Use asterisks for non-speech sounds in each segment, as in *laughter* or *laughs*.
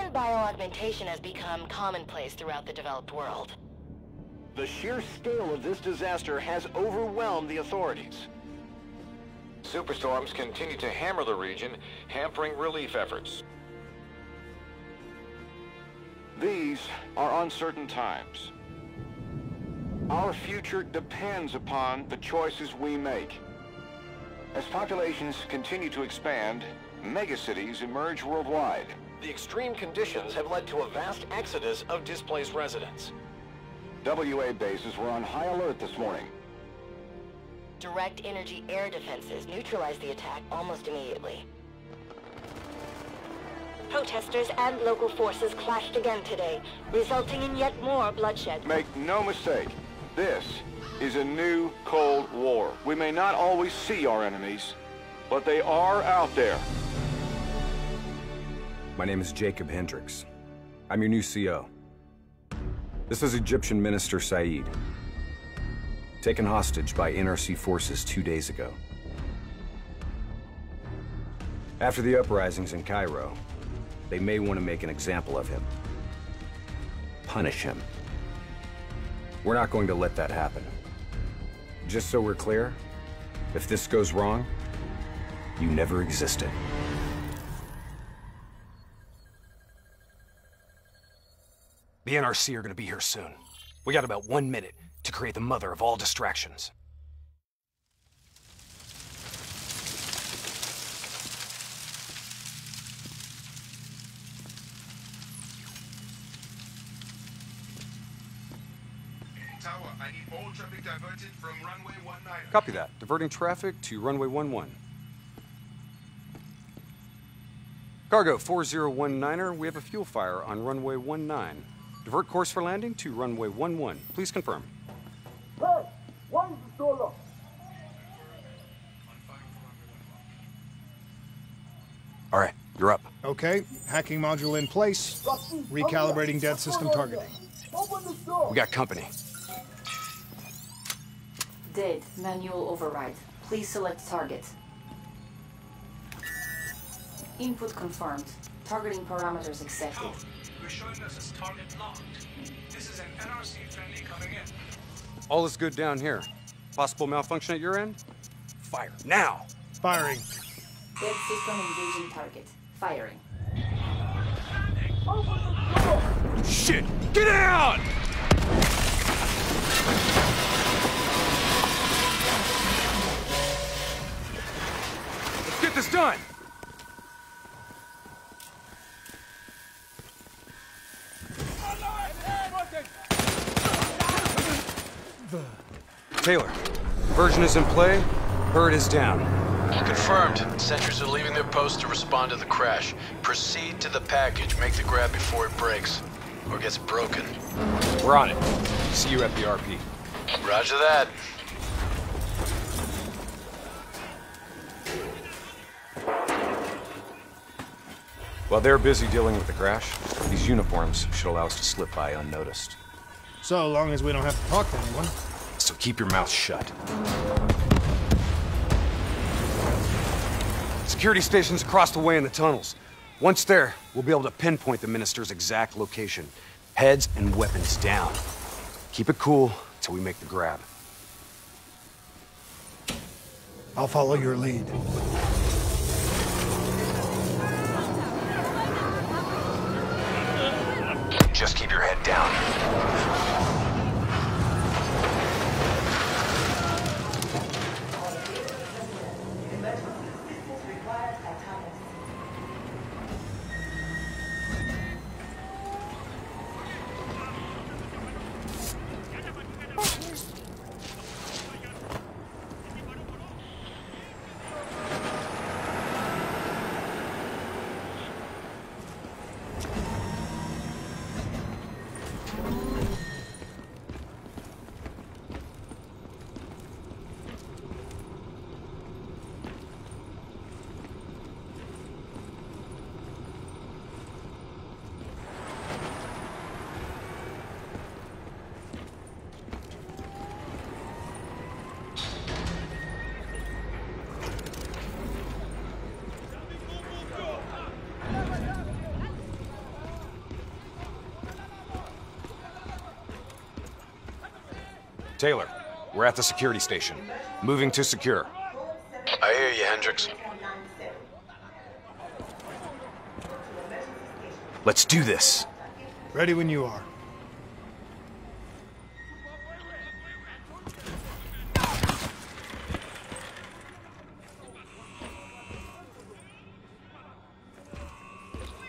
Human bioaugmentation has become commonplace throughout the developed world. The sheer scale of this disaster has overwhelmed the authorities. Superstorms continue to hammer the region, hampering relief efforts. These are uncertain times. Our future depends upon the choices we make. As populations continue to expand, megacities emerge worldwide. The extreme conditions have led to a vast exodus of displaced residents. WA bases were on high alert this morning. Direct energy air defenses neutralized the attack almost immediately. Protesters and local forces clashed again today, resulting in yet more bloodshed. Make no mistake, this is a new Cold War. We may not always see our enemies, but they are out there. My name is Jacob Hendricks. I'm your new CO. This is Egyptian Minister Said. Taken hostage by NRC forces two days ago. After the uprisings in Cairo, they may want to make an example of him. Punish him. We're not going to let that happen. Just so we're clear, if this goes wrong, you never existed. The NRC are gonna be here soon. We got about one minute to create the mother of all distractions. Tower, I need all traffic diverted from runway 19. Copy that. Diverting traffic to runway 11. Cargo 4019er, we have a fuel fire on runway 19. Divert course for landing to runway 11. Please confirm. All right, you're up. Okay, hacking module in place. Recalibrating dead system targeting. We got company. Dead. Manual override. Please select target. Input confirmed. Targeting parameters accepted. You're showing us as target locked. This is an NRC friendly coming in. All is good down here. Possible malfunction at your end? Fire now! Firing. Dead system engaging target. Firing. Shit! Get out! Let's get this done! Taylor, version is in play. Bird is down. Confirmed. Sentries are leaving their post to respond to the crash. Proceed to the package. Make the grab before it breaks. Or gets broken. We're on it. See you at the RP. Roger that. While they're busy dealing with the crash, these uniforms should allow us to slip by unnoticed. So long as we don't have to talk to anyone. So keep your mouth shut. Security stations across the way in the tunnels. Once there, we'll be able to pinpoint the minister's exact location. Heads and weapons down. Keep it cool till we make the grab. I'll follow your lead. Just keep your head down. Taylor, we're at the security station. Moving to secure. I hear you, Hendricks. Let's do this. Ready when you are.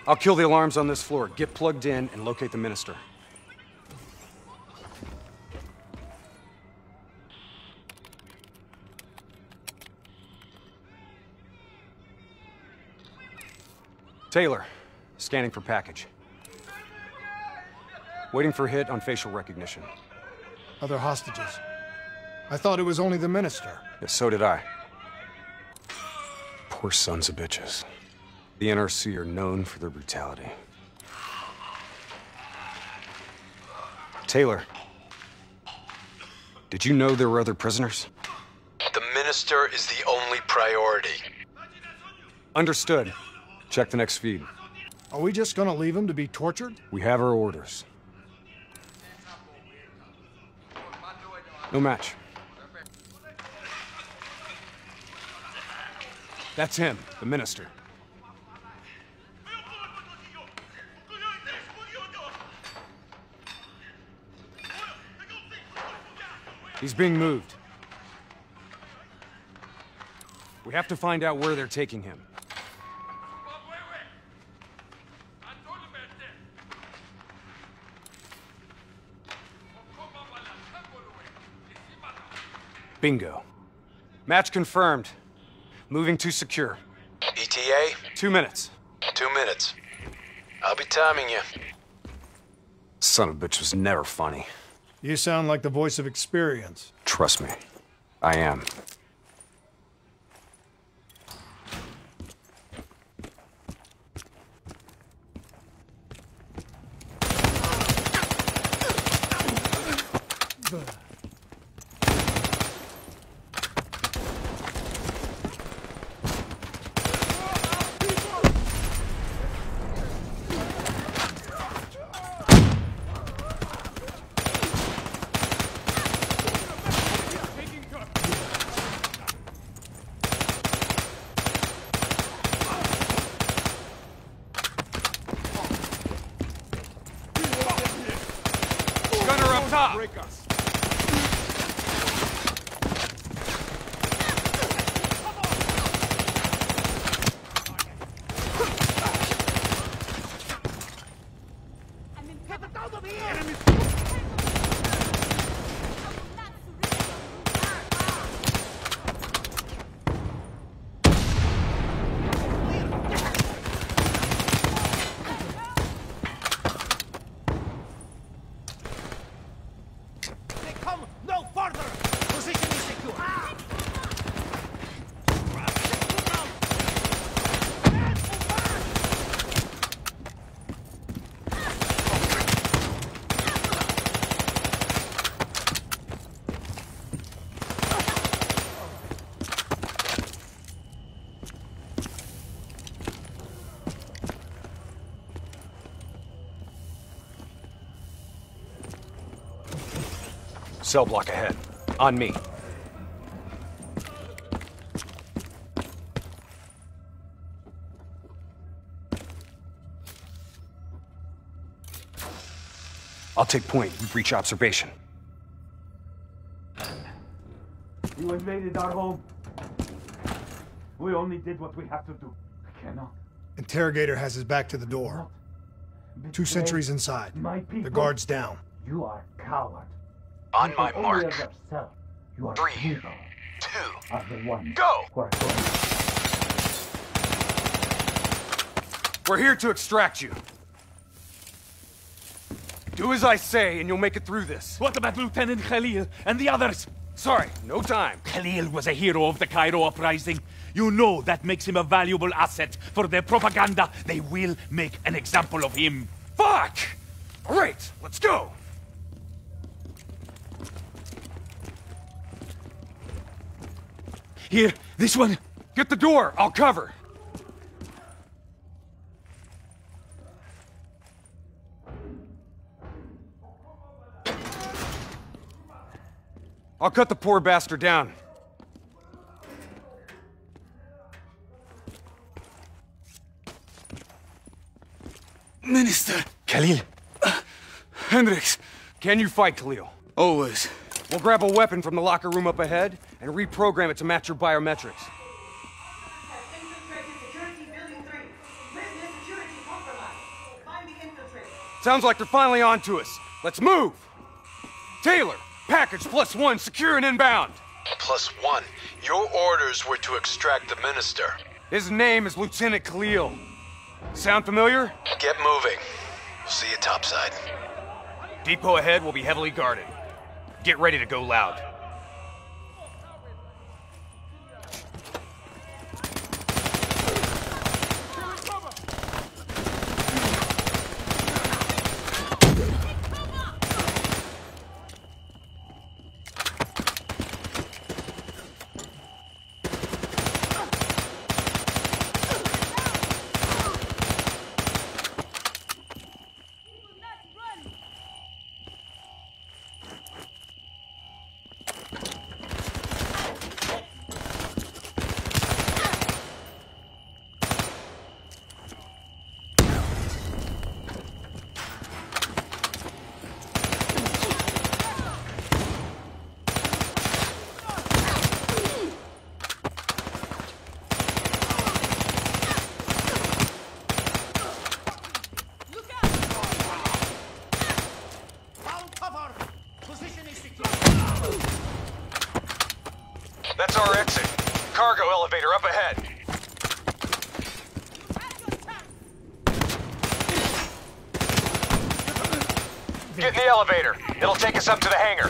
I'll kill the alarms on this floor. Get plugged in and locate the minister. Taylor, scanning for package. Waiting for hit on facial recognition. Other hostages. I thought it was only the minister. Yeah, so did I. Poor sons of bitches. The NRC are known for their brutality. Taylor, did you know there were other prisoners? The minister is the only priority. Understood. Check the next feed. Are we just gonna leave him to be tortured? We have our orders. No match. That's him, the minister. He's being moved. We have to find out where they're taking him. Bingo. Match confirmed. Moving to secure. ETA? Two minutes. Two minutes. I'll be timing you. Son of a bitch was never funny. You sound like the voice of experience. Trust me. I am. Gunner up top! They come no farther! Position is secure. Cell block ahead. On me. I'll take point. We breach observation. You invaded our home. We only did what we have to do. I cannot. Interrogator has his back to the door. Two sentries inside. My people. The guard's down. You are coward. On my Only mark. yourself. You are Three, hero. two, Are the one go! who are going We're here to extract you. Do as I say, and you'll make it through this. What about Lieutenant Khalil and the others? Sorry, no time. Khalil was a hero of the Cairo uprising. You know that makes him a valuable asset for their propaganda. They will make an example of him. Fuck! All right, let's go. Here, this one. Get the door. I'll cover. I'll cut the poor bastard down. Minister. Khalil. Uh, Hendricks. Can you fight, Khalil? Always. We'll grab a weapon from the locker room up ahead and reprogram it to match your biometrics. Sounds like they're finally on to us. Let's move! Taylor, package plus one, secure and inbound. Plus one. Your orders were to extract the minister. His name is Lieutenant Khalil. Sound familiar? Get moving. We'll see you topside. Depot ahead will be heavily guarded. Get ready to go loud. That's our exit. Cargo elevator up ahead. Get in the elevator. It'll take us up to the hangar.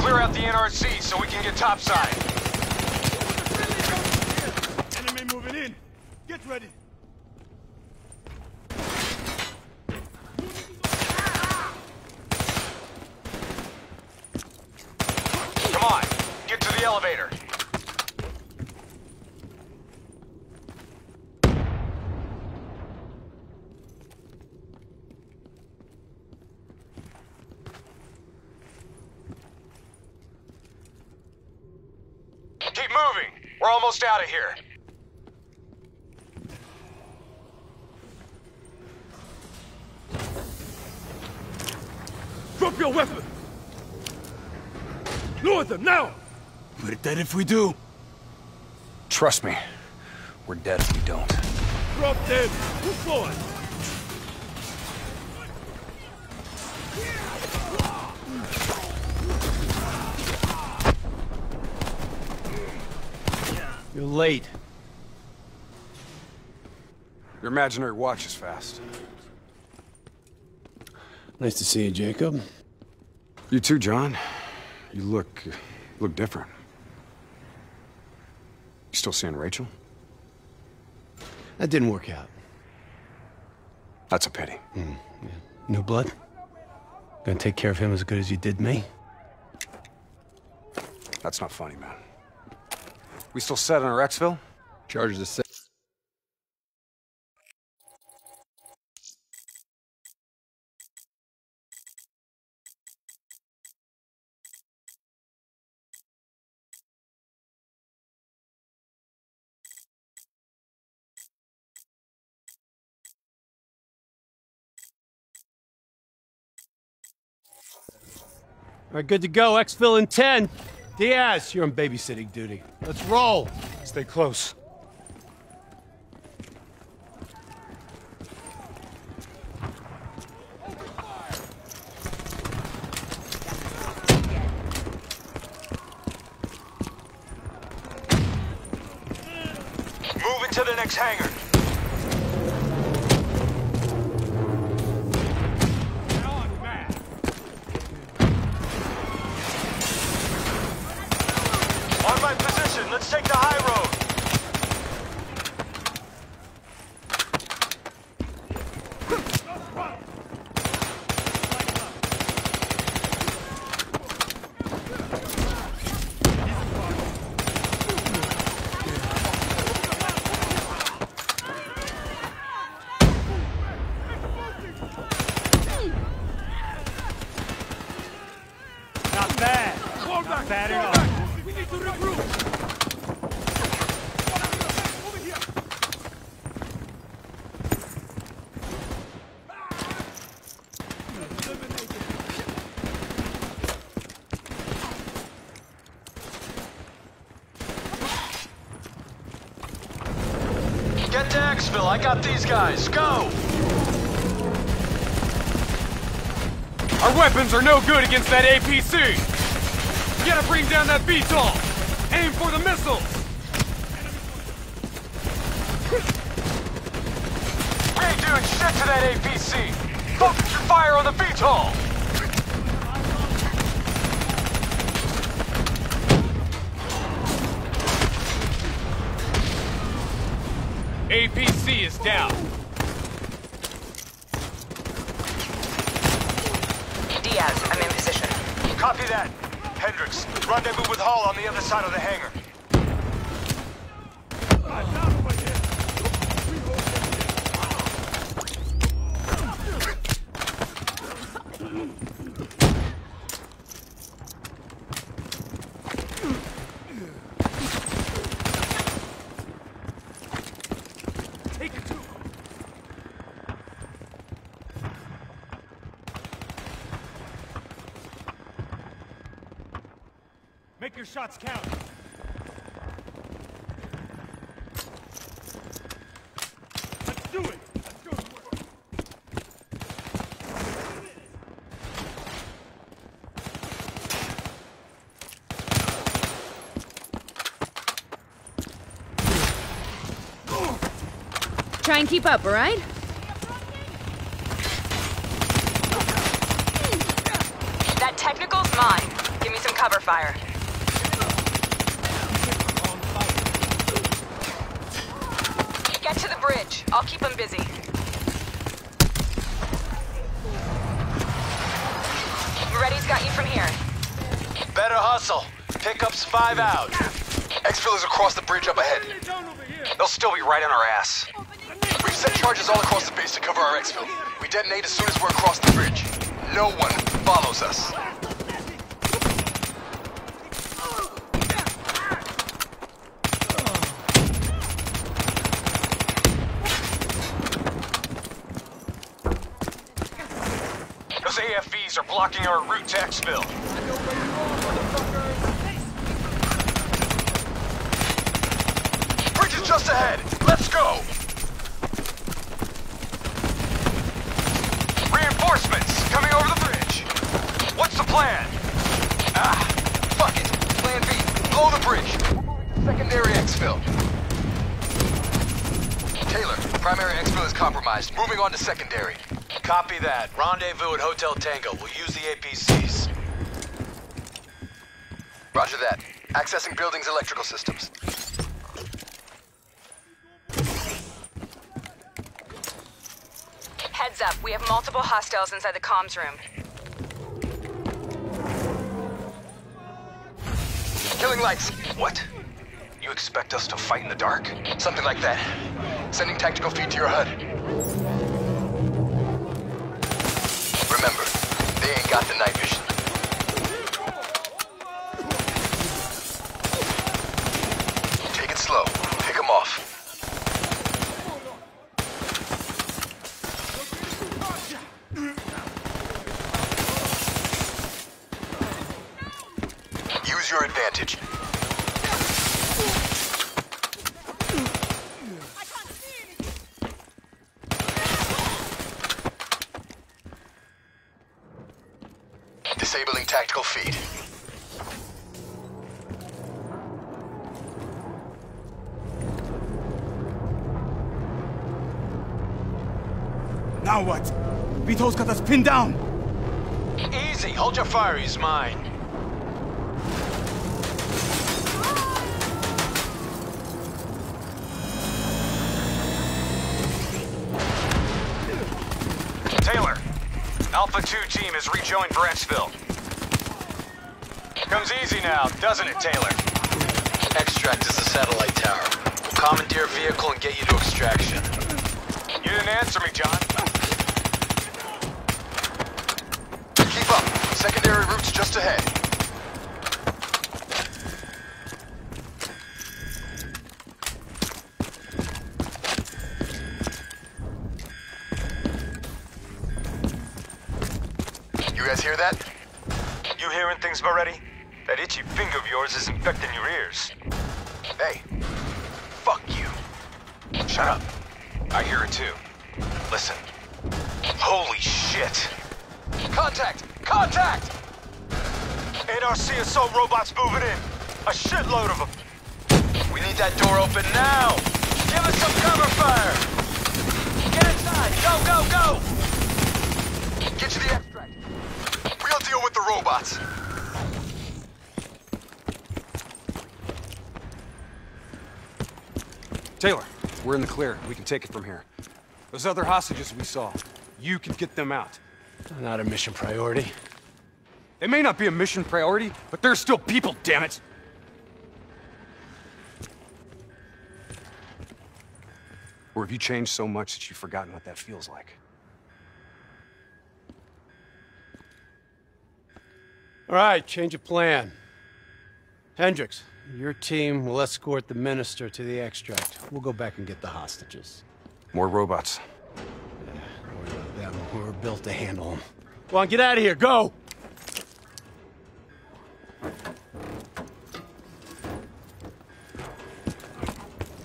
Clear out the NRC so we can get topside. Enemy moving in. Get ready. Come on, get to the elevator. Keep moving. We're almost out of here. Drop your weapon. Lower them now. We're dead if we do. Trust me, we're dead if we don't. Drop them. Move forward. Late. Your imaginary watch is fast. Nice to see you, Jacob. You too, John. You look... you look different. You still seeing Rachel? That didn't work out. That's a pity. Mm, yeah. New blood? Gonna take care of him as good as you did me? That's not funny, man. We still set on our exfil? Charges are set. All right, good to go. Exfil in 10. Diaz, you're on babysitting duty. Let's roll. Stay close. Moving to the next hangar. Take the high road. Not bad. Not bad enough. We need to regroup. Get. I got these guys. Go! Our weapons are no good against that APC! You gotta bring down that VTOL! Aim for the missiles! We ain't doing shit to that APC. Focus your fire on the VTOL. APC is down. Diaz, I'm in position. Copy that. Hendricks, rendezvous with Hall on the other side of the hangar. And keep up, all right? That technical's mine. Give me some cover fire. Get to the bridge. I'll keep them busy. Reddy's got you from here. Better hustle. Pickup's five out. Exfil is across the bridge up ahead. They'll still be right on our ass. We've set charges all across the base to cover our exfil. We detonate as soon as we're across the bridge. No one follows us. Those AFVs are blocking our route to exfil. Bridge is just ahead. Let's go. Reinforcements coming over the bridge. What's the plan? Ah, fuck it. Plan B. Blow the bridge. We're moving to secondary exfil. Taylor, primary exfil is compromised. Moving on to secondary. Copy that. Rendezvous at Hotel Tango. We'll use the APCs. Roger that. Accessing building's electrical systems. Heads up, we have multiple hostiles inside the comms room. Killing lights. What? You expect us to fight in the dark? Something like that. Sending tactical feed to your HUD. Off. Use your advantage. Disabling tactical feed. Now what? VTOL's got us pinned down! Easy. Hold your fire. He's mine. Taylor, Alpha 2 team has rejoined Branchville. Comes easy now, doesn't it, Taylor? Extract is the satellite tower. We'll commandeer a vehicle and get you to extraction. You didn't answer me, John. Keep up. Secondary routes ahead. We can take it from here. Those other hostages we saw, you can get them out. Not a mission priority. They may not be a mission priority, but they're still people, damn it! Or have you changed so much that you've forgotten what that feels like? All right, change of plan. Hendricks, your team will escort the minister to the extract. We'll go back and get the hostages. More robots. Yeah, them. We're built to handle them. Come on, get out of here. Go!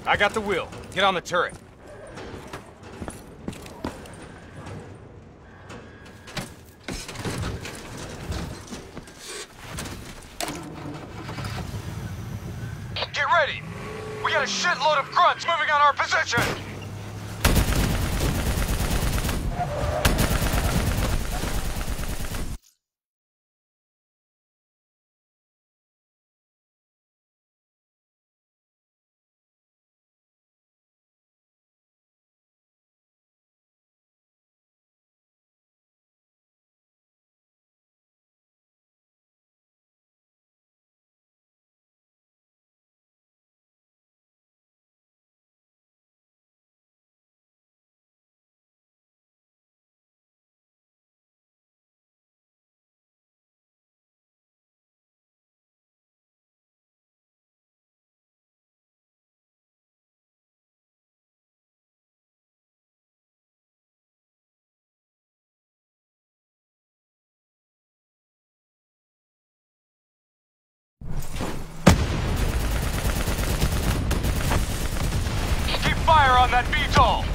I got the wheel. Get on the turret. We got a shitload of grunts moving on our position! On that VTOL!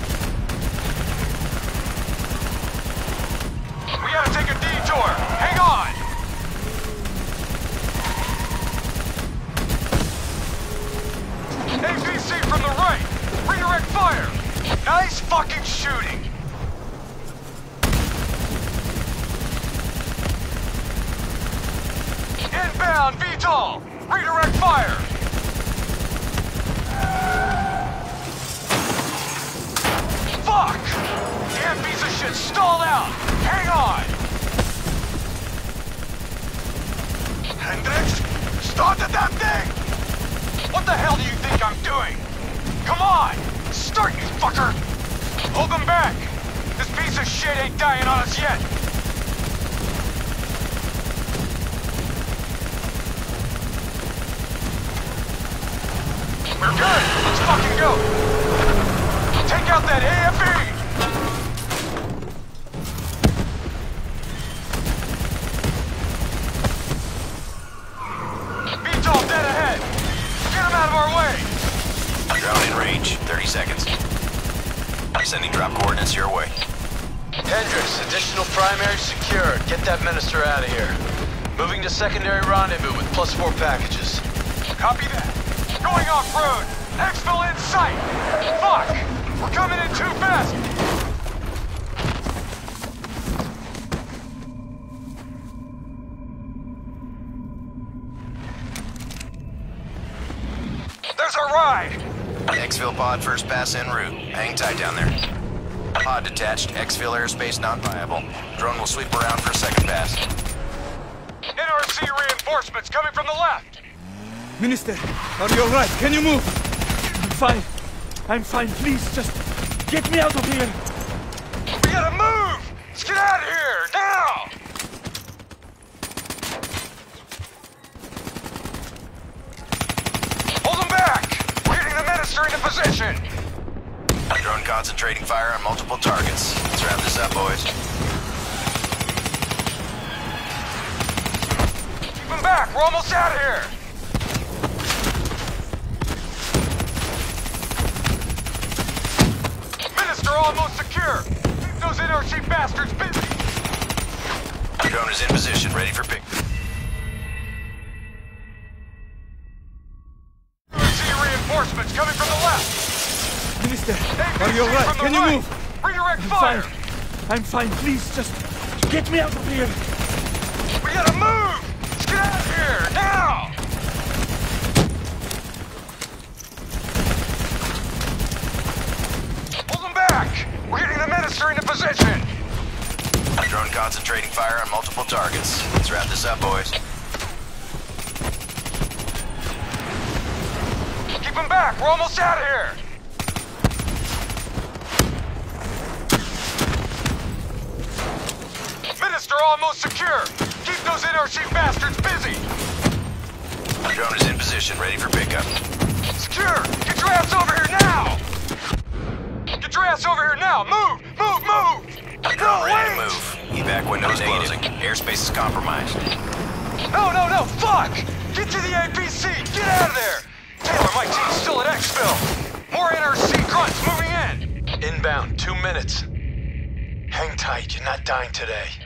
Can you move? I'm fine. I'm fine. Please, just get me out of here. Fine. Please, just get me out of here. We gotta move! Let's get out of here, now! Hold them back! We're getting the minister into position! Drone concentrating fire on multiple targets. Let's wrap this up, boys. Keep them back! We're almost out of here! Minister almost secure! Keep those NRC bastards busy! Drone is in position, ready for pickup. Secure! Get your ass over here now! Get your ass over here now! Move! Move! Move! Drone No, ready wait! to move. Evac windows closing. Airspace is compromised. No, no, no! Fuck! Get to the APC! Get out of there! Taylor, my team's still at Exfil! More NRC grunts moving in! Inbound, two minutes. Hang tight, you're not dying today.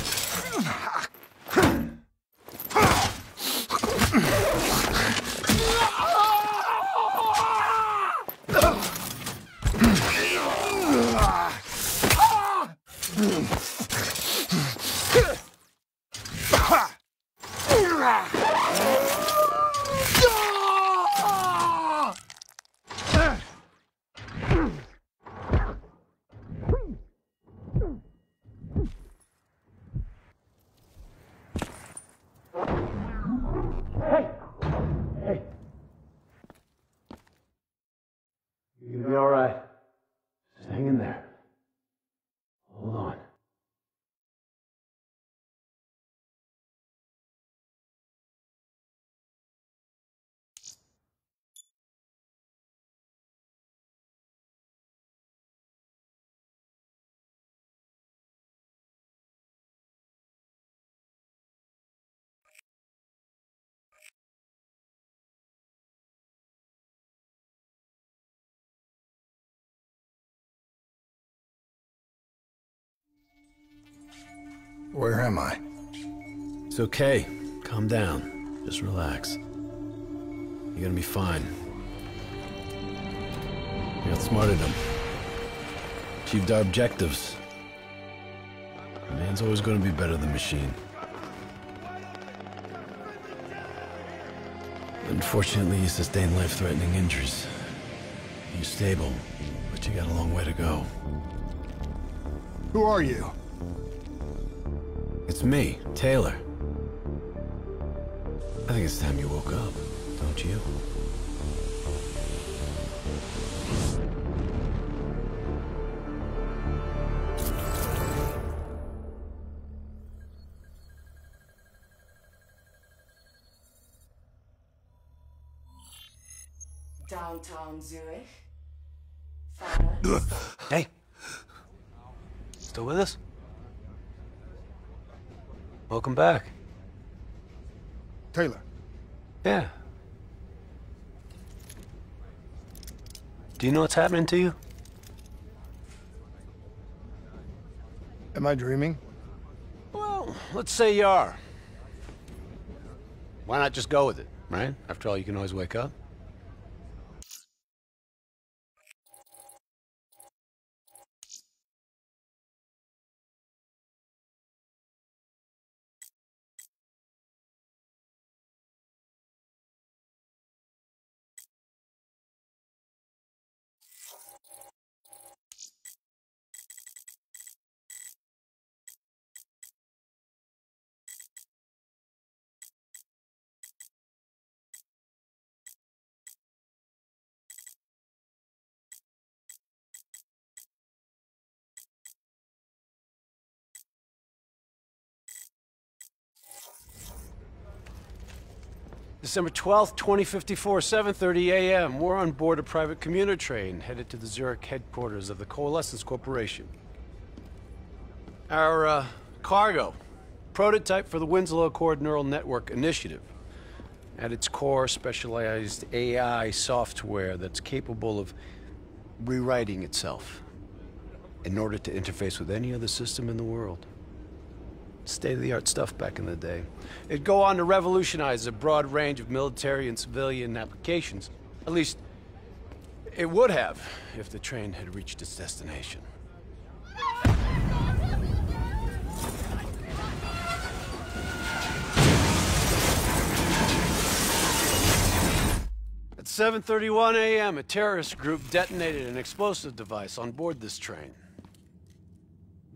You're gonna be all right. Just hang in there. Hold on. Where am I? It's okay. Calm down. Just relax. You're gonna be fine. We outsmarted them. Achieved our objectives. A man's always gonna be better than machine. Unfortunately, you sustained life-threatening injuries. You're stable, but you got a long way to go. Who are you? It's me, Taylor. I think it's time you woke up, don't you? Downtown Zurich. Hey. Still with us? Welcome back. Taylor. Yeah. Do you know what's happening to you? Am I dreaming? Well, let's say you are. Why not just go with it, right? After all, you can always wake up. December 12th, 2054, 7.30 a.m. We're on board a private commuter train headed to the Zurich headquarters of the Coalescence Corporation. Our uh, cargo, prototype for the Winslow Accord Neural Network Initiative. At its core, specialized AI software that's capable of rewriting itself in order to interface with any other system in the world. State-of-the-art stuff back in the day. It'd go on to revolutionize a broad range of military and civilian applications. At least, it would have if the train had reached its destination. At 7.31 a.m., a terrorist group detonated an explosive device on board this train.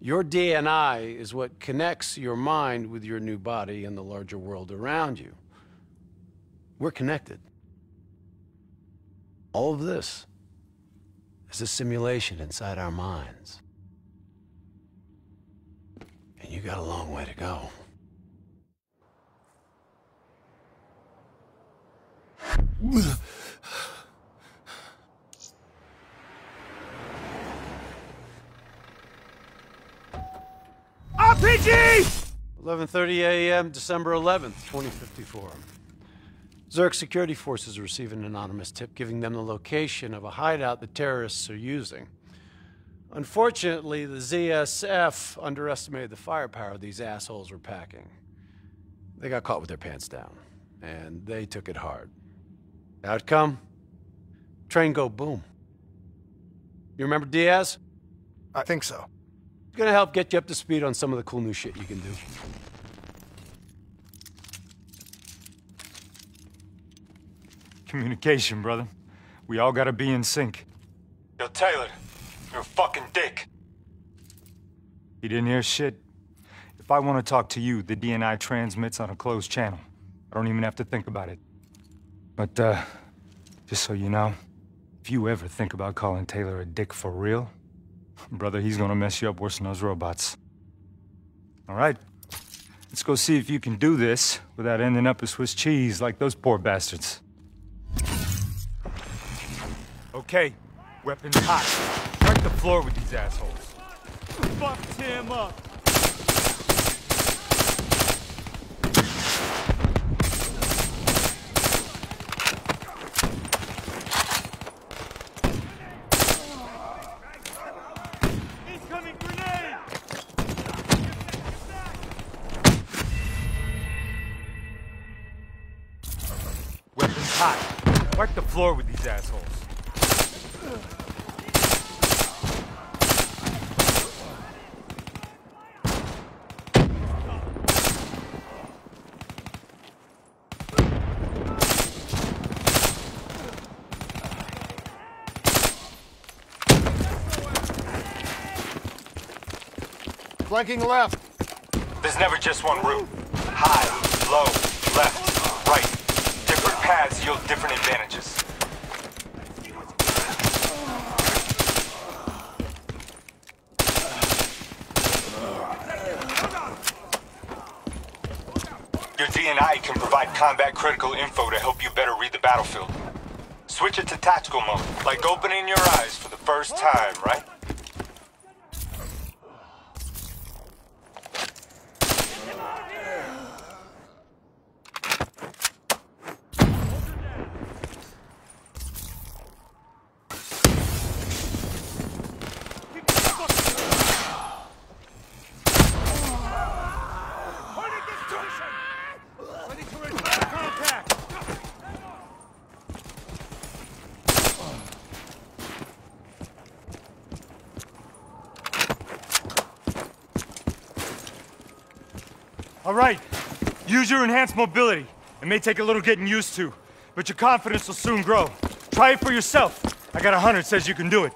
Your DNI is what connects your mind with your new body and the larger world around you. We're connected. All of this is a simulation inside our minds. And you got a long way to go. *laughs* RPG! 11:30 a.m., December 11th, 2054. Zurich security forces receive an anonymous tip giving them the location of a hideout the terrorists are using. Unfortunately, the ZSF underestimated the firepower these assholes were packing. They got caught with their pants down, and they took it hard. Outcome? Train go boom. You remember Diaz? I think so. Gonna help get you up to speed on some of the cool new shit you can do. Communication, brother. We all gotta be in sync. Yo, Taylor, you're a fucking dick. You didn't hear shit? If I want to talk to you, the DNI transmits on a closed channel. I don't even have to think about it. But, uh, just so you know, if you ever think about calling Taylor a dick for real, brother, he's gonna mess you up worse than those robots. All right, let's go see if you can do this without ending up a Swiss cheese like those poor bastards. Okay, weapons hot. Wipe the floor with these assholes. Fucked him up. Incoming grenade! Weapons hot. Wipe the floor with these assholes. Flanking left. There's never just one route. High, low, left, right. Different paths yield different advantages. Your DNI can provide combat critical info to help you better read the battlefield. Switch it to tactical mode, like opening your eyes for the first time, right? Ready to return contact! All right, use your enhanced mobility. It may take a little getting used to, but your confidence will soon grow. Try it for yourself. I got a that says you can do it.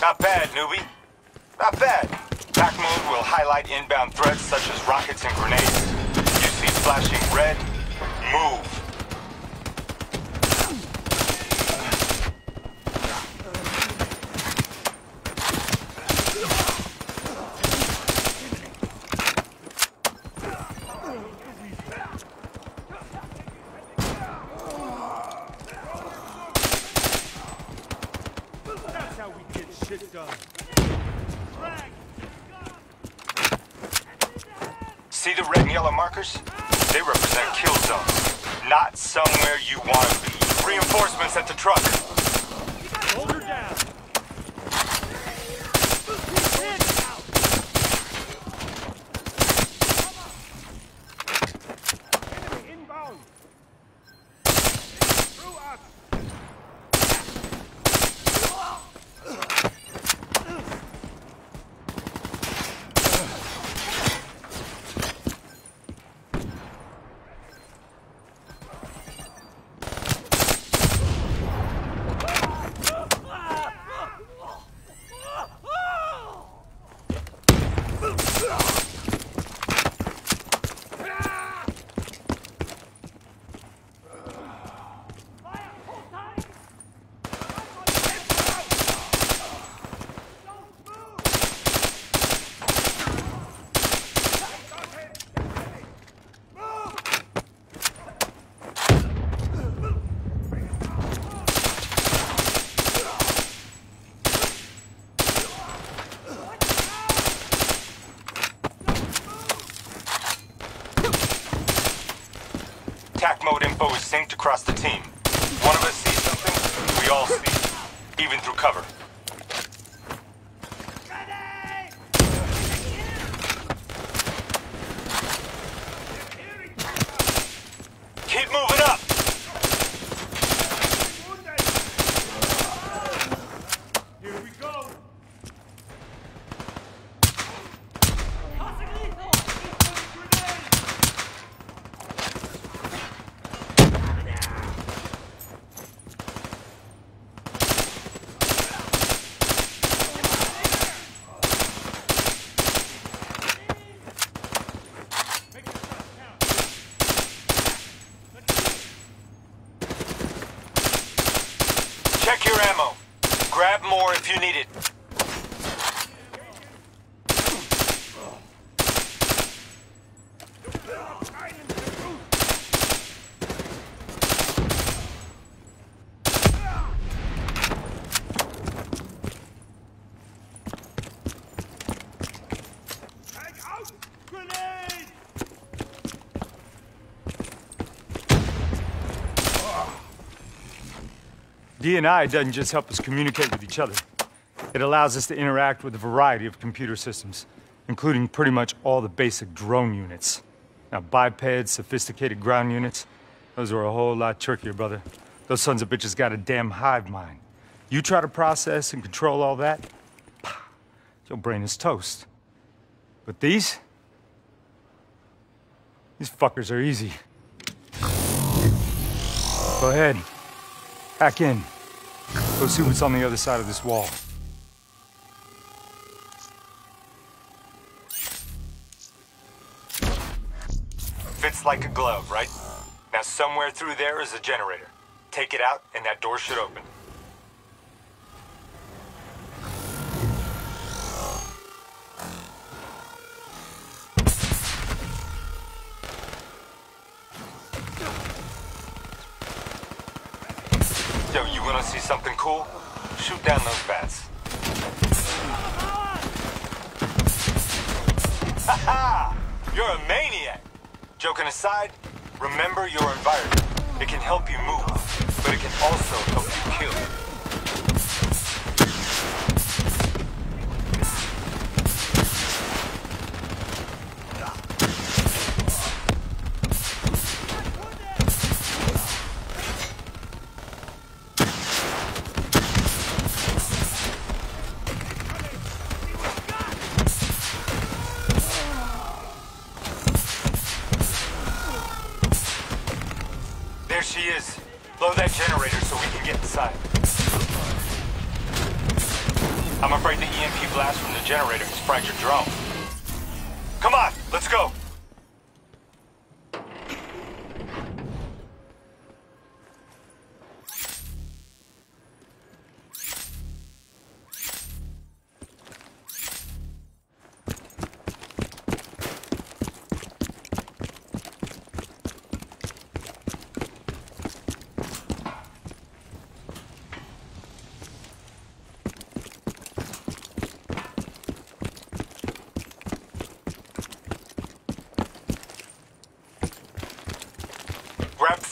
Not bad, newbie. Not bad. Tac mode will highlight inbound threats such as rockets and grenades. You see flashing red? Move. Across the team. One of us sees something, we all see. Even through cover. Keep moving up! Here we go. Check your ammo. Grab more if you need it. DNI doesn't just help us communicate with each other. It allows us to interact with a variety of computer systems, including pretty much all the basic drone units. Now, bipeds, sophisticated ground units, those are a whole lot trickier, brother. Those sons of bitches got a damn hive mind. You try to process and control all that, your brain is toast. But these? These fuckers are easy. Go ahead. Hack in. Go see what's on the other side of this wall. Fits like a glove, right? Now somewhere through there is a generator. Take it out and that door should open.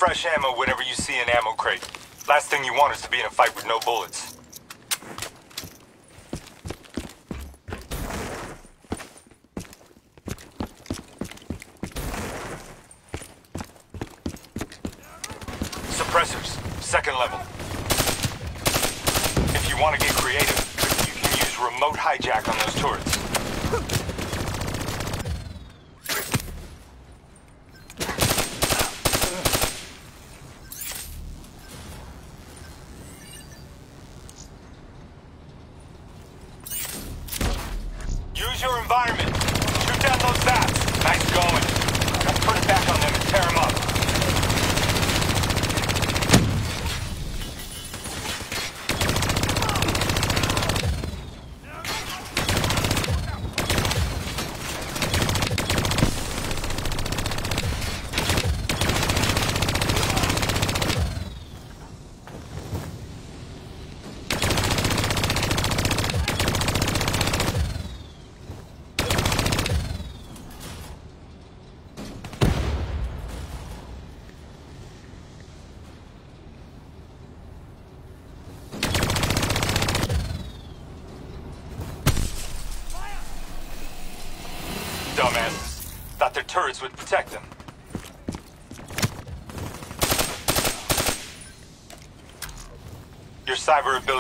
Fresh ammo whenever you see an ammo crate. Last thing you want is to be in a fight with no bullets.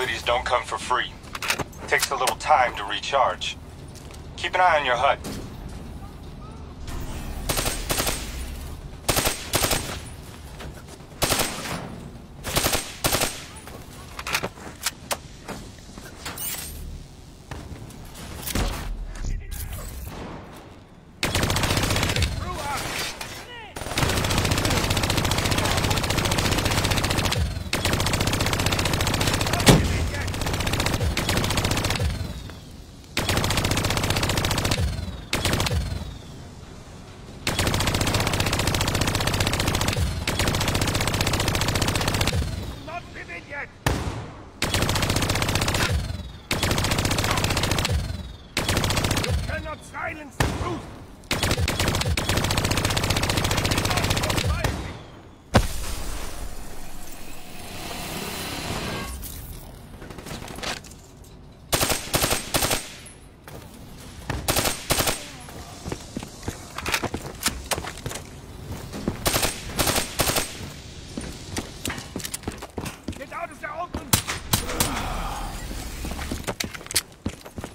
Abilities don't come for free. Takes a little time to recharge. Keep an eye on your HUD. Not finished yet! You cannot silence the truth! Get out of the open!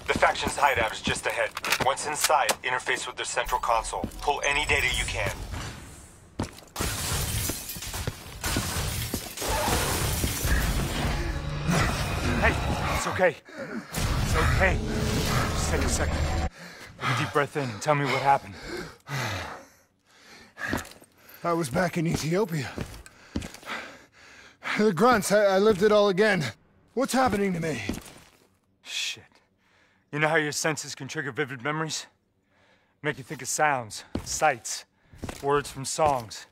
The faction's hideout is just ahead. Once inside, interface with their central console. Pull any data you can. Hey, it's okay. It's okay. Just take a second. Take a deep breath in and tell me what happened. I was back in Ethiopia. The grunts, I, I lived it all again. What's happening to me? Shit. You know how your senses can trigger vivid memories? Make you think of sounds, sights, words from songs.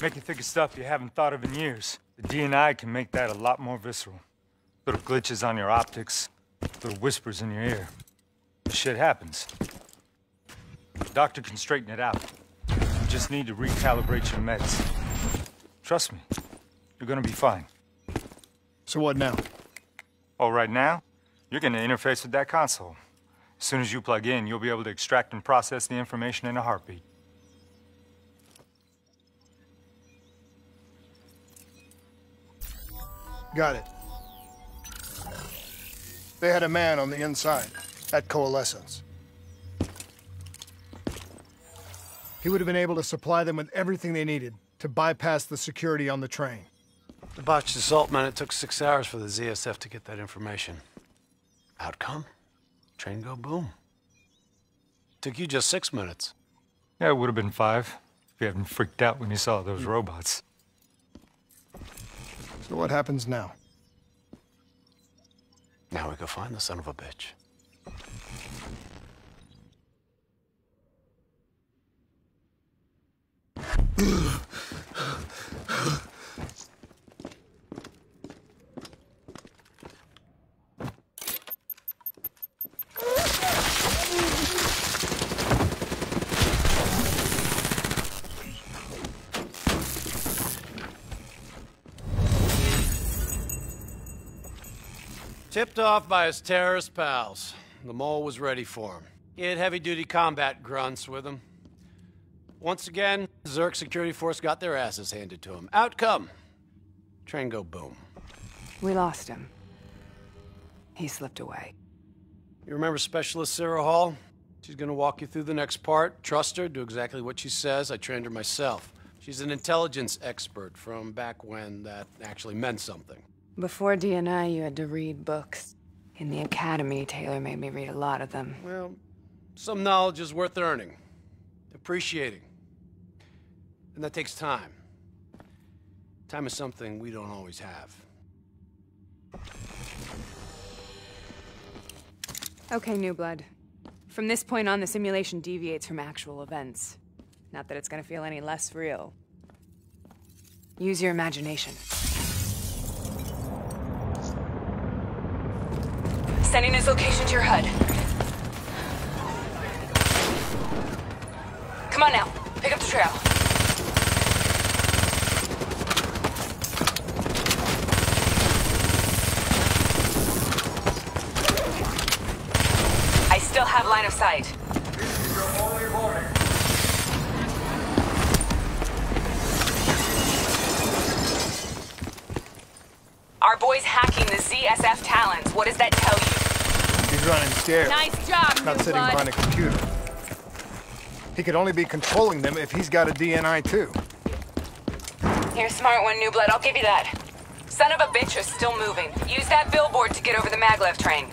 Make you think of stuff you haven't thought of in years. The DNI can make that a lot more visceral. Little glitches on your optics, little whispers in your ear. Shit happens. The doctor can straighten it out. You just need to recalibrate your meds. Trust me, you're gonna be fine. So what now? Oh, right now, you're gonna interface with that console. As soon as you plug in, you'll be able to extract and process the information in a heartbeat. Got it. They had a man on the inside at Coalescence. He would have been able to supply them with everything they needed to bypass the security on the train. The botched assault meant it took six hours for the ZSF to get that information. Outcome? Train go boom. Took you just six minutes. Yeah, it would have been five if you hadn't freaked out when you saw those hmm. robots. So what happens now? Now we go find the son of a bitch. *sighs* *laughs* Tipped off by his terrorist pals, the mole was ready for him. He had heavy duty combat grunts with him. Once again, Zurich security force got their asses handed to him. Outcome train go boom. We lost him. He slipped away. You remember Specialist Sarah Hall? She's gonna walk you through the next part. Trust her, do exactly what she says. I trained her myself. She's an intelligence expert from back when that actually meant something. Before DNI, you had to read books. In the academy, Taylor made me read a lot of them. Well, some knowledge is worth earning, appreciating. And that takes time. Time is something we don't always have. Okay, New Blood. From this point on, the simulation deviates from actual events. Not that it's gonna feel any less real. Use your imagination. Sending his location to your HUD. Come on now. Pick up the trail. I still have line of sight. Our boy's hacking the ZSF Talons. What does that tell you? He's running scared. Nice job, Not sitting blood. behind a computer. He could only be controlling them if he's got a DNI too. You're a smart one, New Blood. I'll give you that. Son of a bitch is still moving. Use that billboard to get over the maglev train.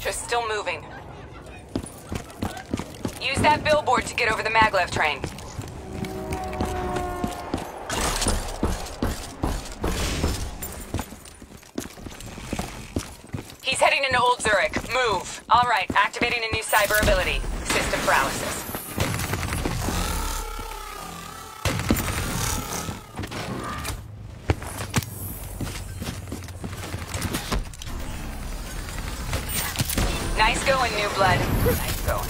Just still moving. Use that billboard to get over the maglev train. Old Zurich. Move. All right, activating a new cyber ability. System paralysis. Nice going, New Blood. Nice going.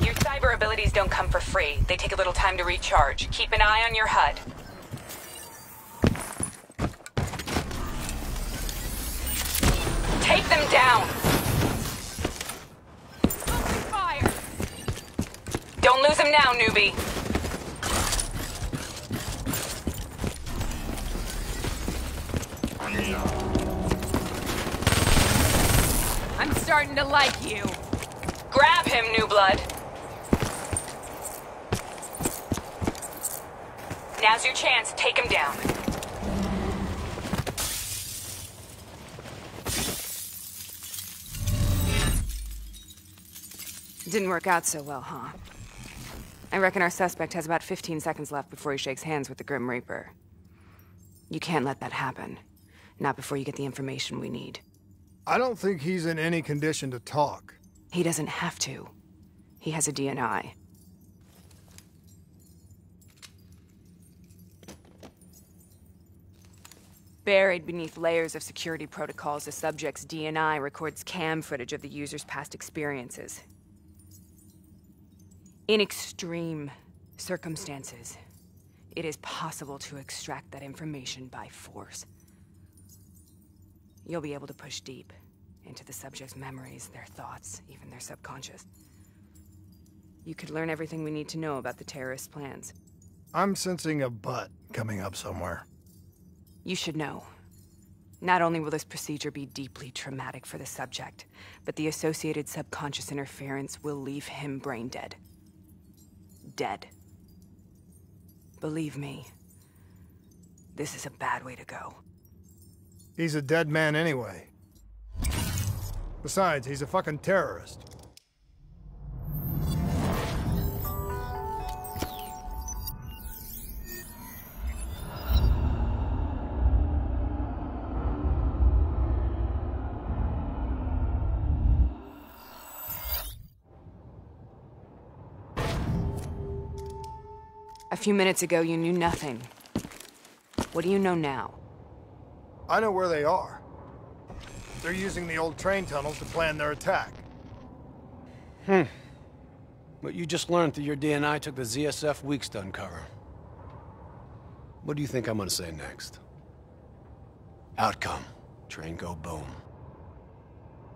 Your cyber abilities don't come for free. They take a little time to recharge. Keep an eye on your HUD. Down. Fire. Don't lose him now, newbie. I'm starting to like you. Grab him, New Blood. Now's your chance. Take him down. Didn't work out so well, huh? I reckon our suspect has about 15 seconds left before he shakes hands with the Grim Reaper. You can't let that happen. Not before you get the information we need. I don't think he's in any condition to talk. He doesn't have to. He has a DNI. Buried beneath layers of security protocols, the subject's DNI records cam footage of the user's past experiences. In extreme circumstances, it is possible to extract that information by force. You'll be able to push deep into the subject's memories, their thoughts, even their subconscious. You could learn everything we need to know about the terrorist plans. I'm sensing a butt coming up somewhere. You should know. Not only will this procedure be deeply traumatic for the subject, but the associated subconscious interference will leave him brain dead. Dead. Believe me, this is a bad way to go. He's a dead man anyway. Besides, he's a fucking terrorist. Few minutes ago, you knew nothing. What do you know now? I know where they are. They're using the old train tunnels to plan their attack. Hmm. What you just learned through your DNI took the ZSF weeks to uncover. What do you think I'm gonna say next? Outcome. Train go boom.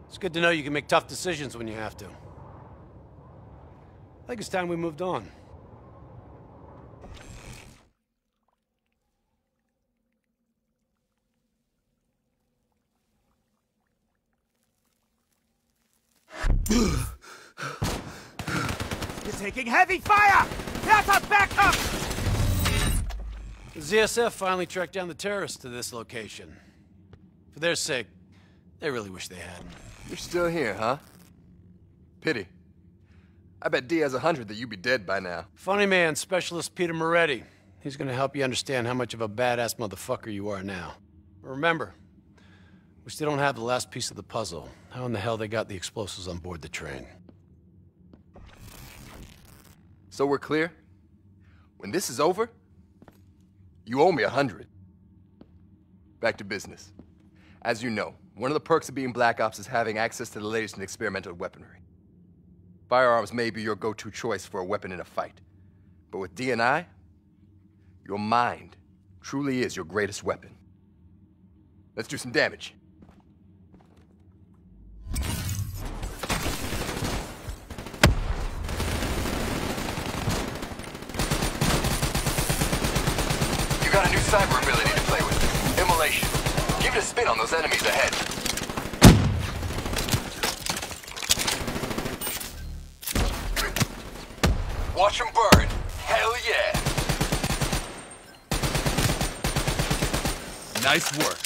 It's good to know you can make tough decisions when you have to. I think it's time we moved on. You're taking heavy fire! That's a backup! The ZSF finally tracked down the terrorists to this location. For their sake, they really wish they hadn't. You're still here, huh? Pity. I bet Diaz a hundred that you'd be dead by now. Funny man, Specialist Peter Maretti. He's gonna help you understand how much of a badass motherfucker you are now. But remember, we still don't have the last piece of the puzzle. How in the hell they got the explosives on board the train? So we're clear? When this is over, you owe me a hundred. Back to business. As you know, one of the perks of being Black Ops is having access to the latest in experimental weaponry. Firearms may be your go-to choice for a weapon in a fight. But with DNI, your mind truly is your greatest weapon. Let's do some damage. got a new cyber ability to play with. Immolation. Give it a spin on those enemies ahead. Watch them burn. Hell yeah! Nice work.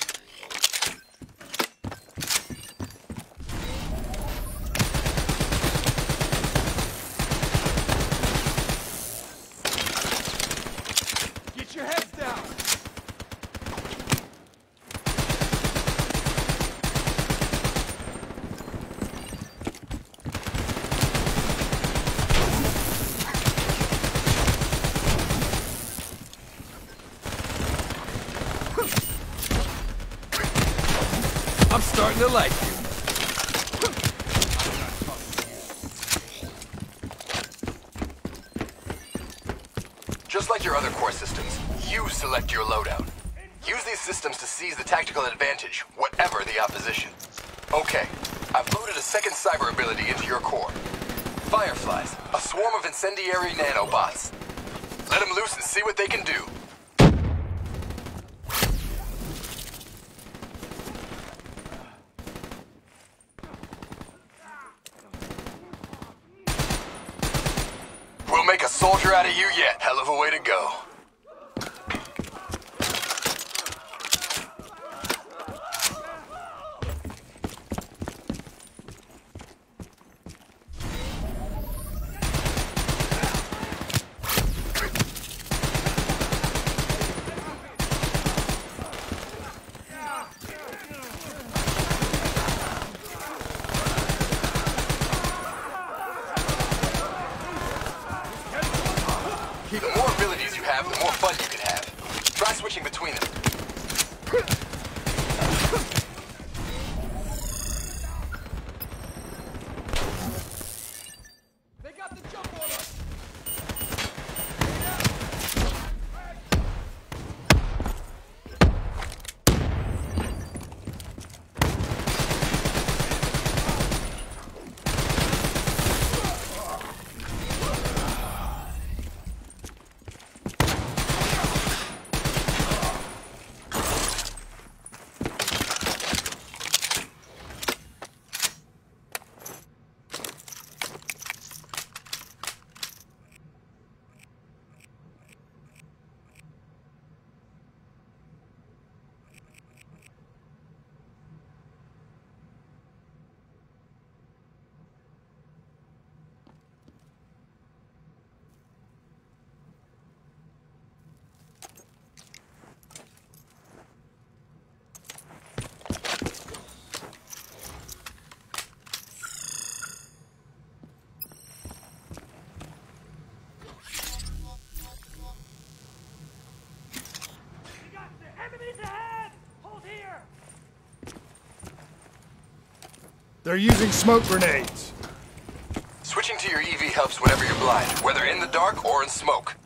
They're using smoke grenades. Switching to your EV helps whenever you're blind, whether in the dark or in smoke.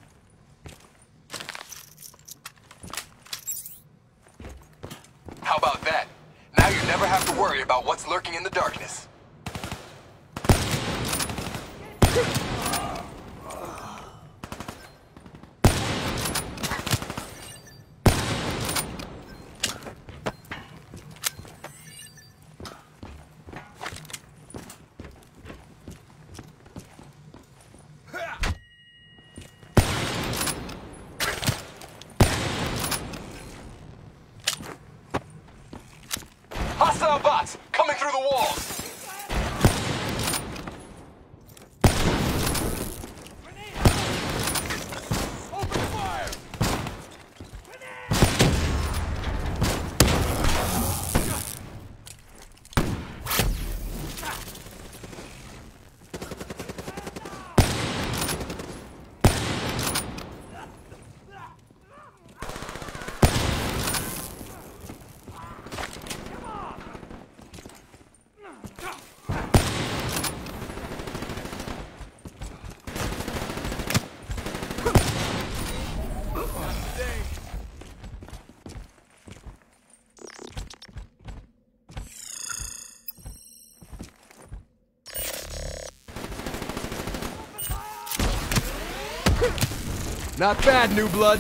Not bad, new blood.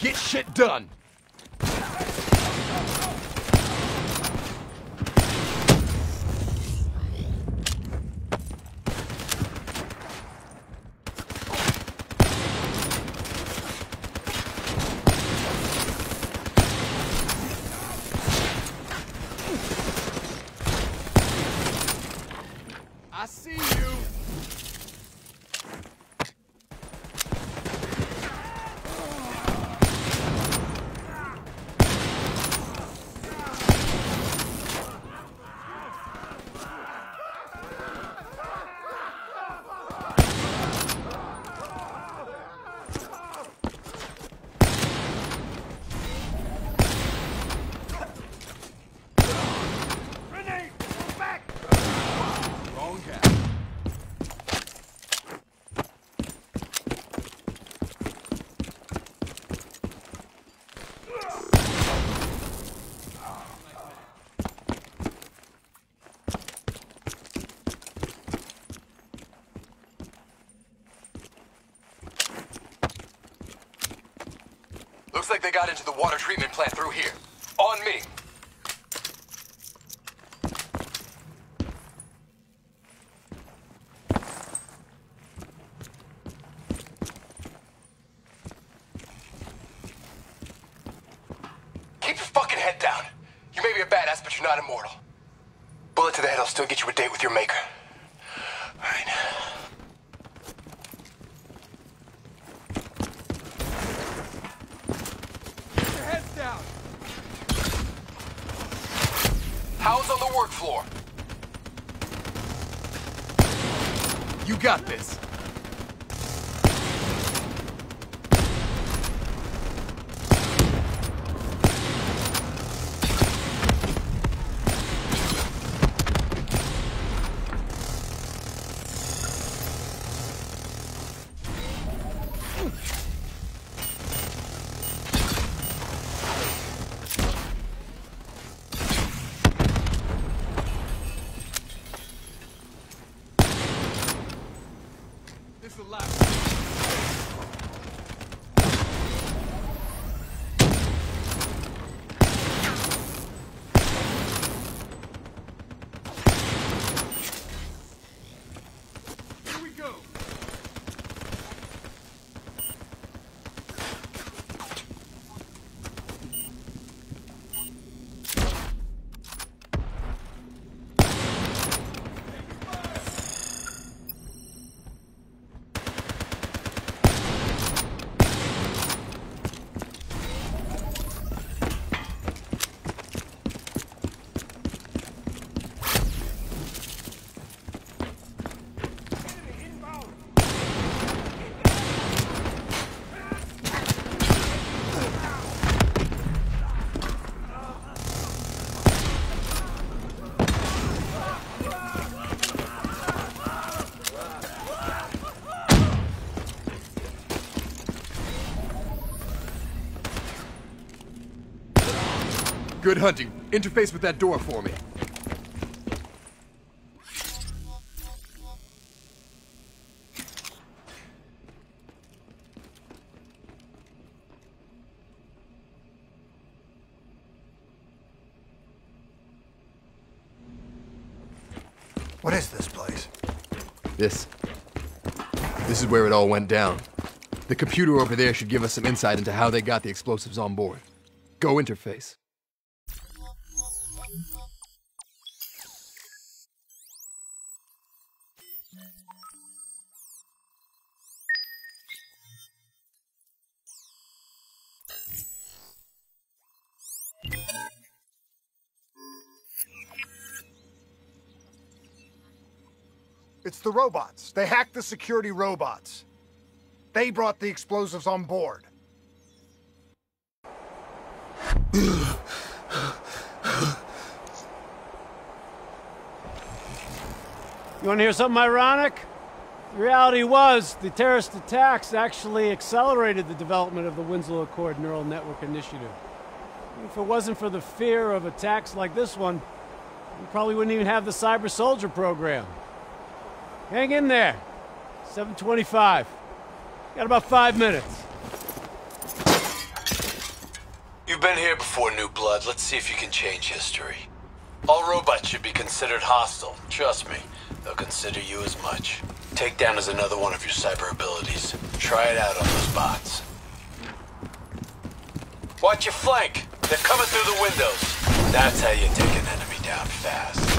Get shit done! I see you! Wrong guy. Looks like they got into the water treatment plant through here. On me! Good hunting. Interface with that door for me. What is this place? This. This is where it all went down. The computer over there should give us some insight into how they got the explosives on board. Go interface. It's the robots. They hacked the security robots. They brought the explosives on board. You want to hear something ironic? The reality was, the terrorist attacks actually accelerated the development of the Winslow Accord Neural Network Initiative. If it wasn't for the fear of attacks like this one, we probably wouldn't even have the Cyber Soldier program. Hang in there. 725. Got about five minutes. You've been here before, New Blood. Let's see if you can change history. All robots should be considered hostile. Trust me, they'll consider you as much. Takedown is another one of your cyber abilities. Try it out on those bots. Watch your flank. They're coming through the windows. That's how you take an enemy down fast.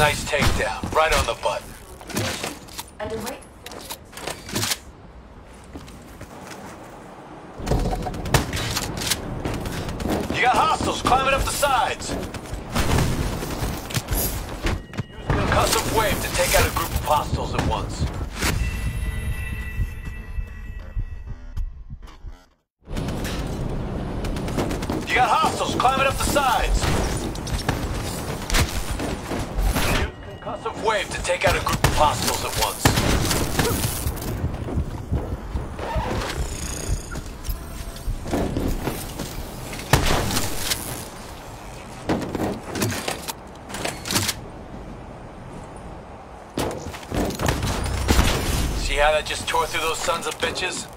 Nice takedown. Right on the button. Sons of bitches?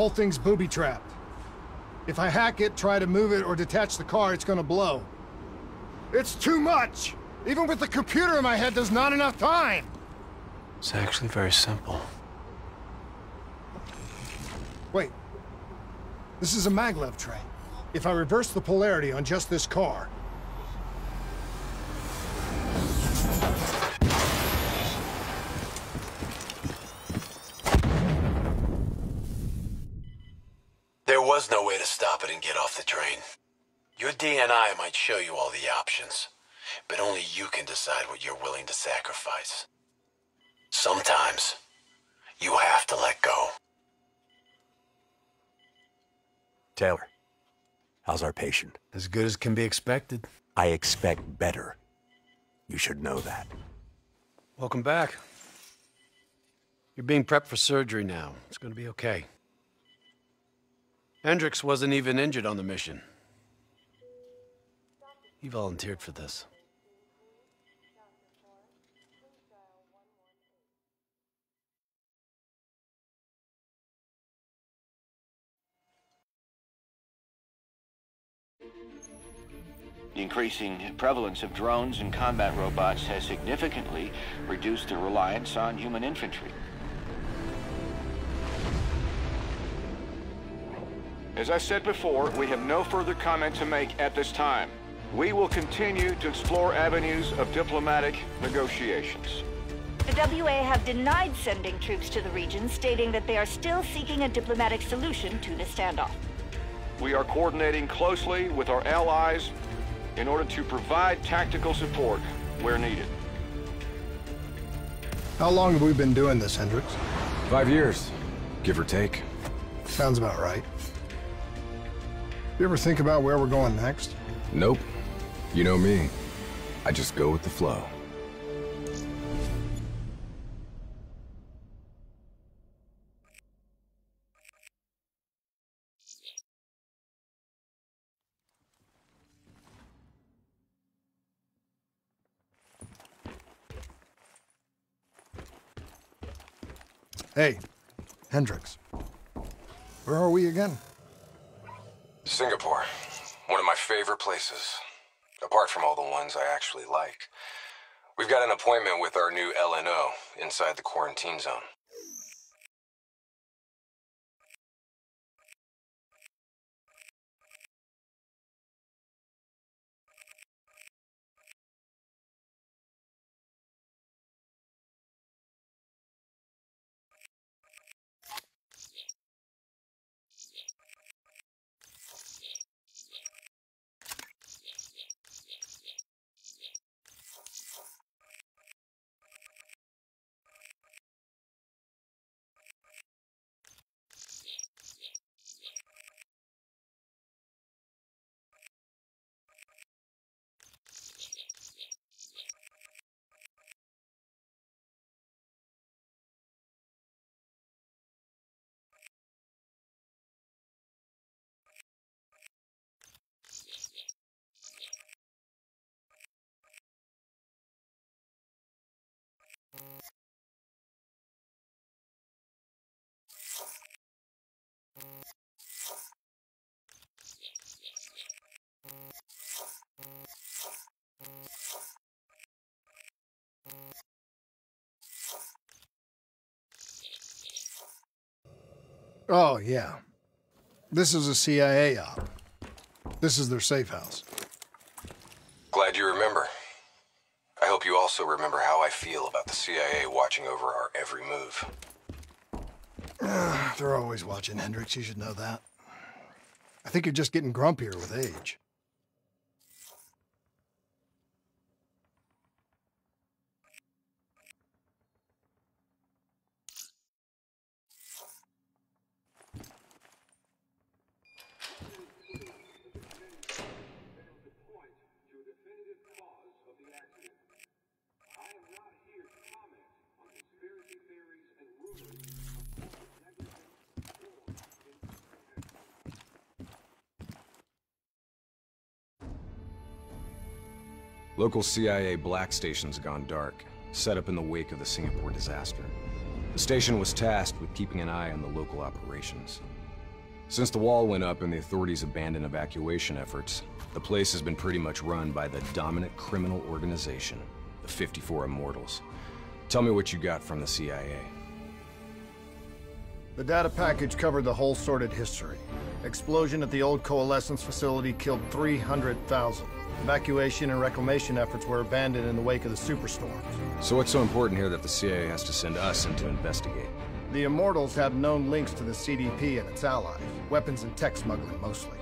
Whole thing's booby-trapped. If I hack it, try to move it, or detach the car, it's gonna blow. It's too much! Even with the computer in my head, there's not enough time! It's actually very simple. Wait. This is a maglev tray. If I reverse the polarity on just this car... There was no way to stop it and get off the train. Your DNI might show you all the options, but only you can decide what you're willing to sacrifice. Sometimes, you have to let go. Taylor, how's our patient? As good as can be expected. I expect better. You should know that. Welcome back. You're being prepped for surgery now. It's gonna be okay. Hendricks wasn't even injured on the mission. He volunteered for this. The increasing prevalence of drones and combat robots has significantly reduced the reliance on human infantry. As I said before, we have no further comment to make at this time. We will continue to explore avenues of diplomatic negotiations. The WA have denied sending troops to the region, stating that they are still seeking a diplomatic solution to the standoff. We are coordinating closely with our allies in order to provide tactical support where needed. How long have we been doing this, Hendricks? Five years, give or take. Sounds about right. You ever think about where we're going next? Nope. You know me. I just go with the flow. Hey, Hendricks. Where are we again? Singapore. One of my favorite places. Apart from all the ones I actually like. We've got an appointment with our new LNO inside the quarantine zone. Oh, yeah. This is a CIA op. This is their safe house. Glad you remember. I hope you also remember how I feel about the CIA watching over our every move. *sighs* They're always watching, Hendricks. You should know that. I think you're just getting grumpier with age. Local CIA black station's gone dark, set up in the wake of the Singapore disaster. The station was tasked with keeping an eye on the local operations. Since the wall went up and the authorities abandoned evacuation efforts, the place has been pretty much run by the dominant criminal organization, the 54 Immortals. Tell me what you got from the CIA. The data package covered the whole sordid history. Explosion at the old Coalescence facility killed 300,000. Evacuation and reclamation efforts were abandoned in the wake of the superstorms. So what's so important here that the CIA has to send us in to investigate? The Immortals have known links to the CDP and its allies. Weapons and tech smuggling, mostly.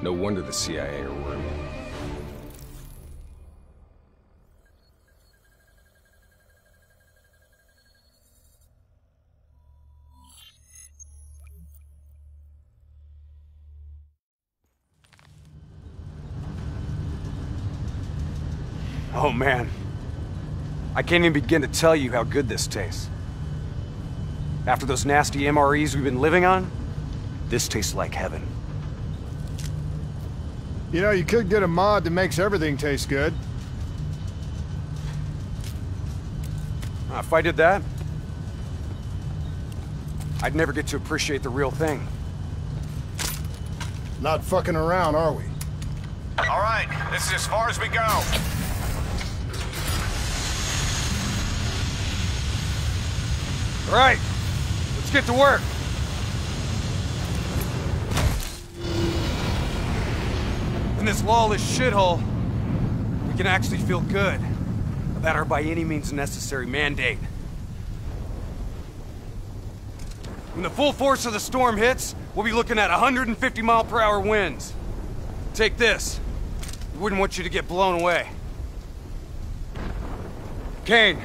No wonder the CIA are worried. Man. I can't even begin to tell you how good this tastes. After those nasty MREs we've been living on, this tastes like heaven. You know, you could get a mod that makes everything taste good. Uh, if I did that, I'd never get to appreciate the real thing. Not fucking around, are we? All right, this is as far as we go. All right, let's get to work. In this lawless shithole, we can actually feel good about our by any means necessary mandate. When the full force of the storm hits, we'll be looking at 150 mile per hour winds. Take this. We wouldn't want you to get blown away. Kane,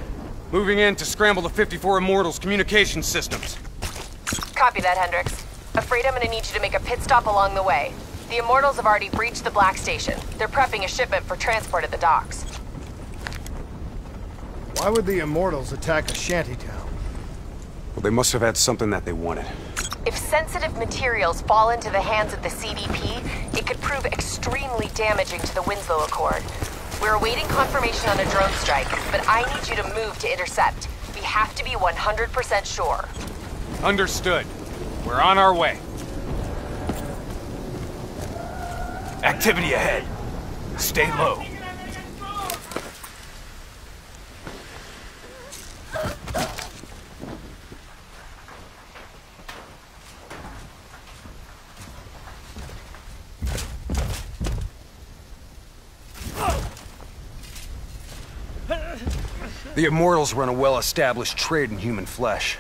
moving in to scramble the 54 Immortals communication systems. Copy that, Hendricks. Afraid I'm gonna need you to make a pit stop along the way. The Immortals have already breached the Black Station. They're prepping a shipment for transport at the docks. Why would the Immortals attack a shantytown? Well, they must have had something that they wanted. If sensitive materials fall into the hands of the CDP, it could prove extremely damaging to the Winslow Accord. We're awaiting confirmation on a drone strike, but I need you to move to intercept. We have to be 100% sure. Understood. We're on our way. Activity ahead. Stay low. The Immortals run a well-established trade in human flesh.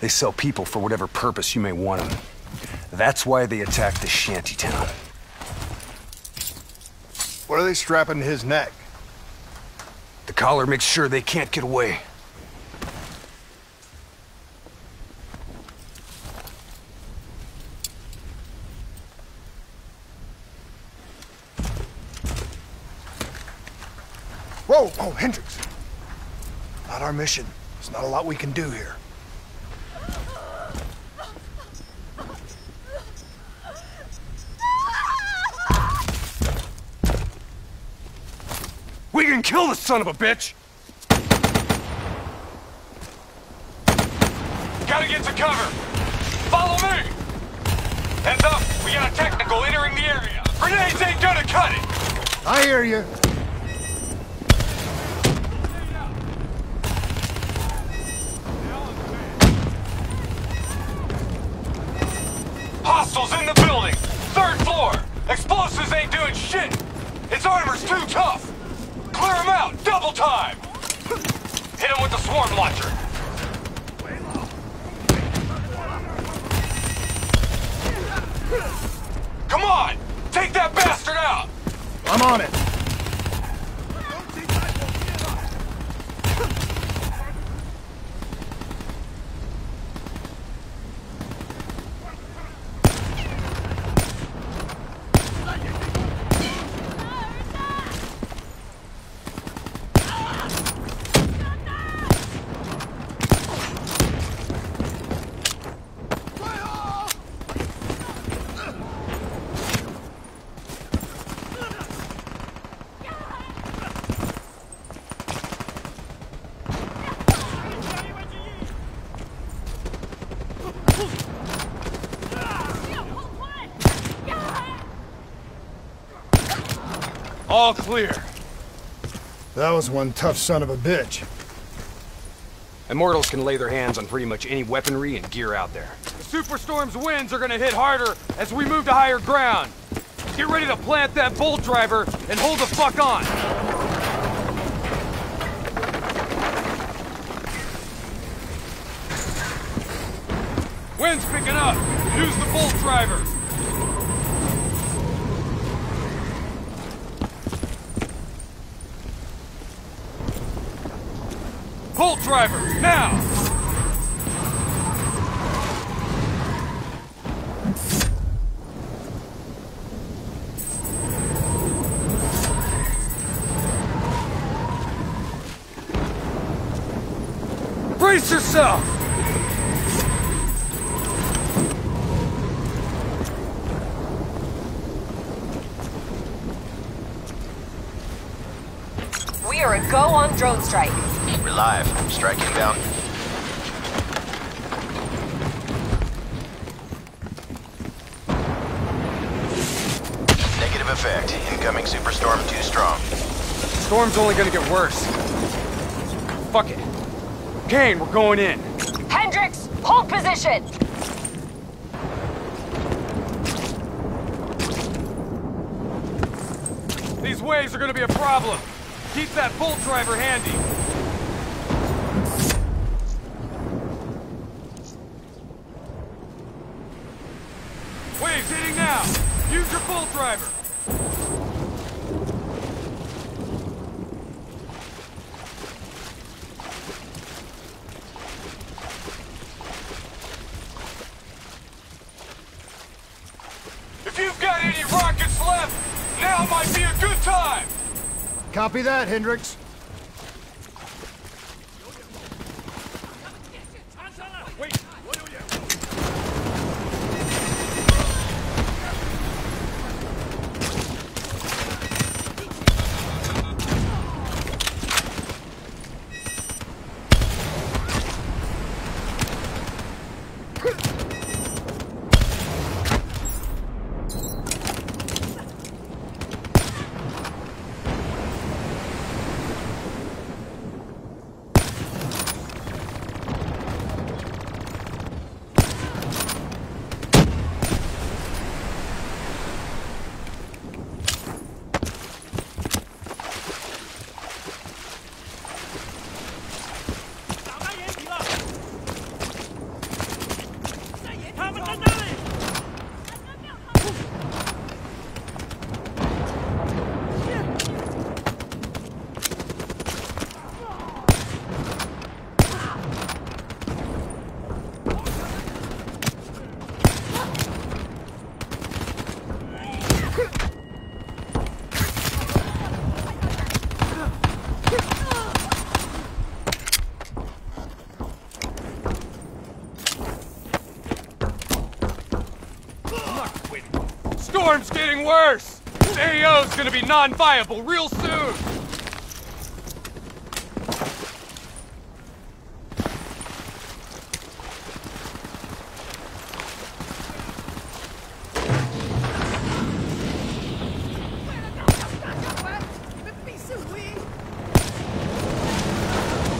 They sell people for whatever purpose you may want them. That's why they attacked the shantytown. What are they strapping to his neck? The collar makes sure they can't get away. Whoa, whoa, Hendricks. Not our mission. There's not a lot we can do here. We can kill the son of a bitch! Gotta get to cover. Follow me. Heads up, we got a technical entering the area. Grenades ain't gonna cut it. I hear you. Hostiles in the building. Third floor. Explosives ain't doing shit. Its armor's too tough. Clear them out. Double time. Hit him with the swarm launcher. Come on! Take that bastard out! I'm on it. All clear. That was one tough son of a bitch. Immortals can lay their hands on pretty much any weaponry and gear out there. The Superstorm's winds are gonna hit harder as we move to higher ground. Get ready to plant that bolt driver and hold the fuck on. Wind's picking up. Use the bolt driver. Driver, now! Brace yourself! We are a go on drone strike. We're. Striking down. Negative effect. Incoming superstorm too strong. Storm's only gonna get worse. Fuck it. Kane, we're going in. Hendricks, hold position! These waves are gonna be a problem. Keep that bolt driver handy. That, Hendricks. Storm's getting worse! AO's gonna be non-viable real soon!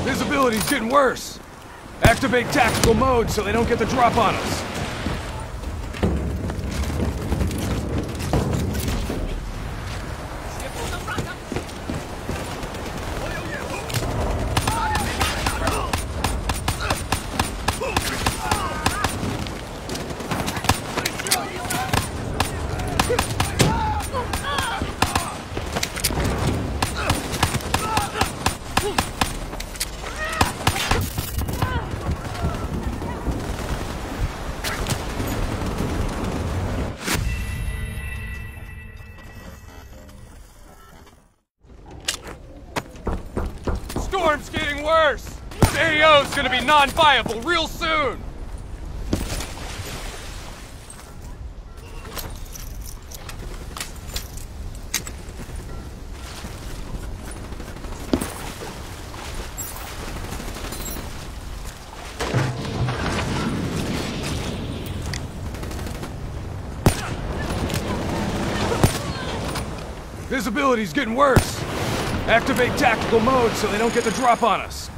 Visibility's getting worse. Activate tactical mode so they don't get the drop on us. Non-viable real soon! Visibility's getting worse. Activate tactical mode so they don't get the drop on us.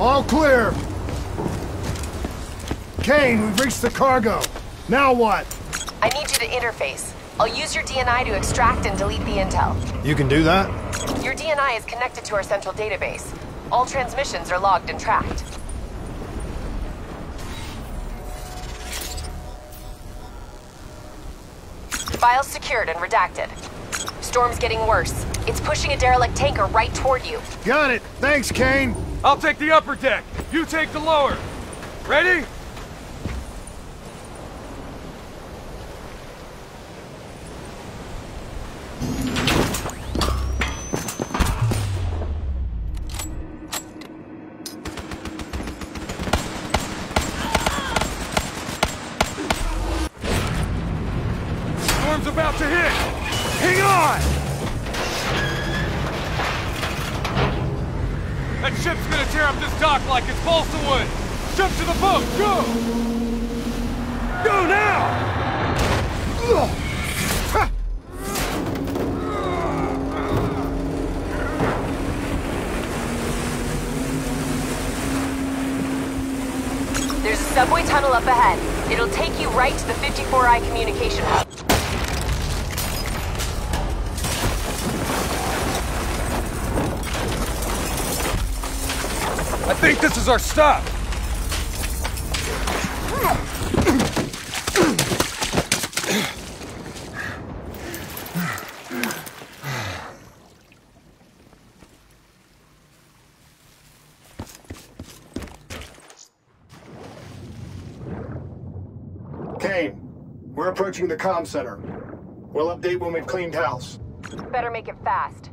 All clear. Kane, we've reached the cargo. Now what? I need you to interface. I'll use your DNI to extract and delete the intel. You can do that? Your DNI is connected to our central database. All transmissions are logged and tracked. Files secured and redacted. Storm's getting worse. It's pushing a derelict tanker right toward you. Got it. Thanks, Kane. I'll take the upper deck. You take the lower. Ready? This is stop! Kane, we're approaching the comm center. We'll update when we've cleaned house. Better make it fast.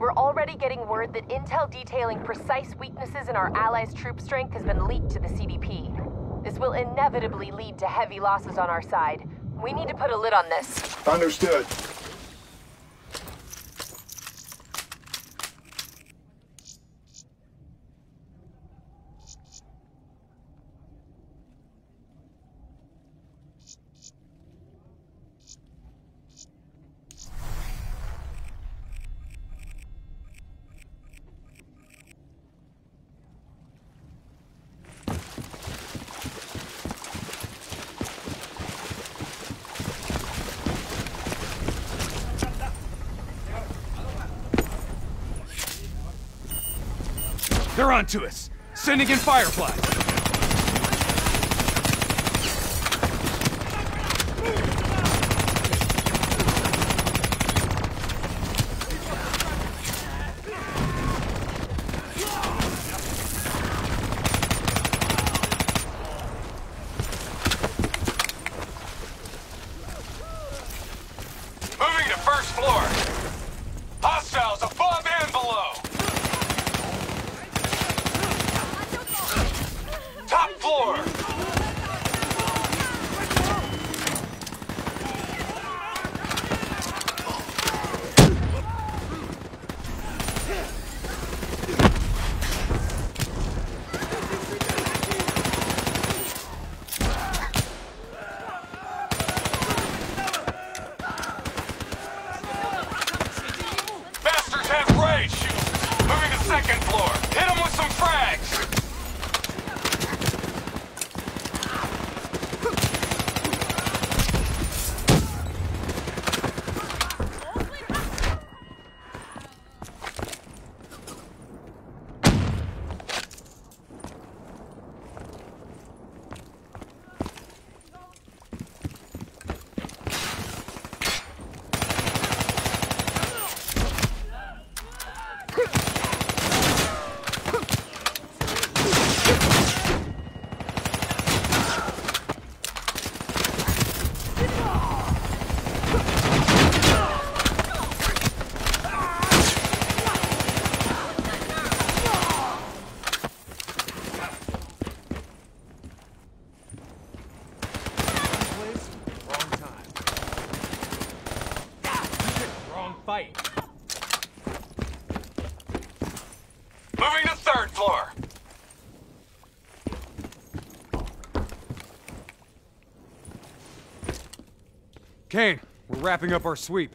We're already getting word that intel detailing precise weaknesses in our allies' troop strength has been leaked to the CDP. This will inevitably lead to heavy losses on our side. We need to put a lid on this. Understood. Onto us! Sending in Firefly! Kane, we're wrapping up our sweep.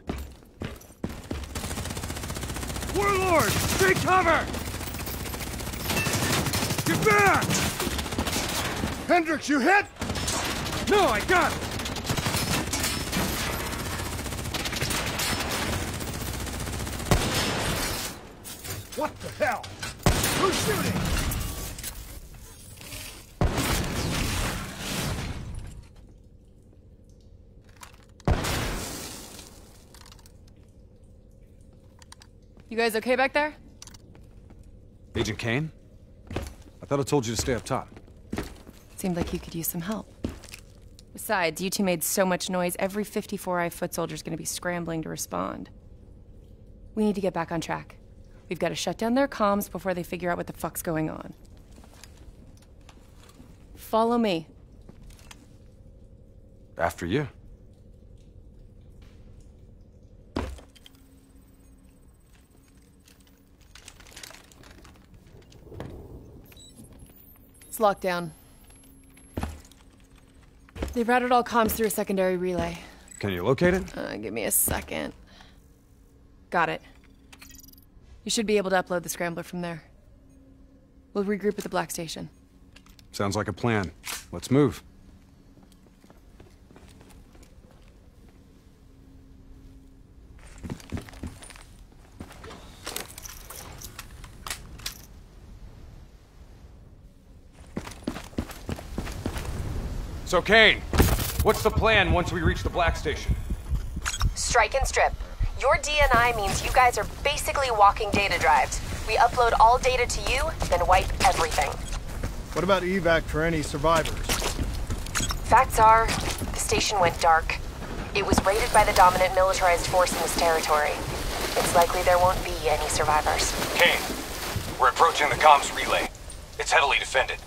Warlord, take cover! Get back! Hendricks, you hit? No, I got it! What the hell? Who's shooting? You guys okay back there? Agent Kane? I thought I told you to stay up top. Seemed like you could use some help. Besides, you two made so much noise, every 54i foot soldier's gonna be scrambling to respond. We need to get back on track. We've got to shut down their comms before they figure out what the fuck's going on. Follow me. After you. It's locked down. They've routed all comms through a secondary relay. Can you locate it? Uh, give me a second. Got it. You should be able to upload the scrambler from there. We'll regroup at the Black Station. Sounds like a plan. Let's move. So, Kane, what's the plan once we reach the Black Station? Strike and strip. Your DNI means you guys are basically walking data drives. We upload all data to you, then wipe everything. What about evac for any survivors? Facts are, the station went dark. It was raided by the dominant militarized force in this territory. It's likely there won't be any survivors. Kane, we're approaching the comms relay. It's heavily defended.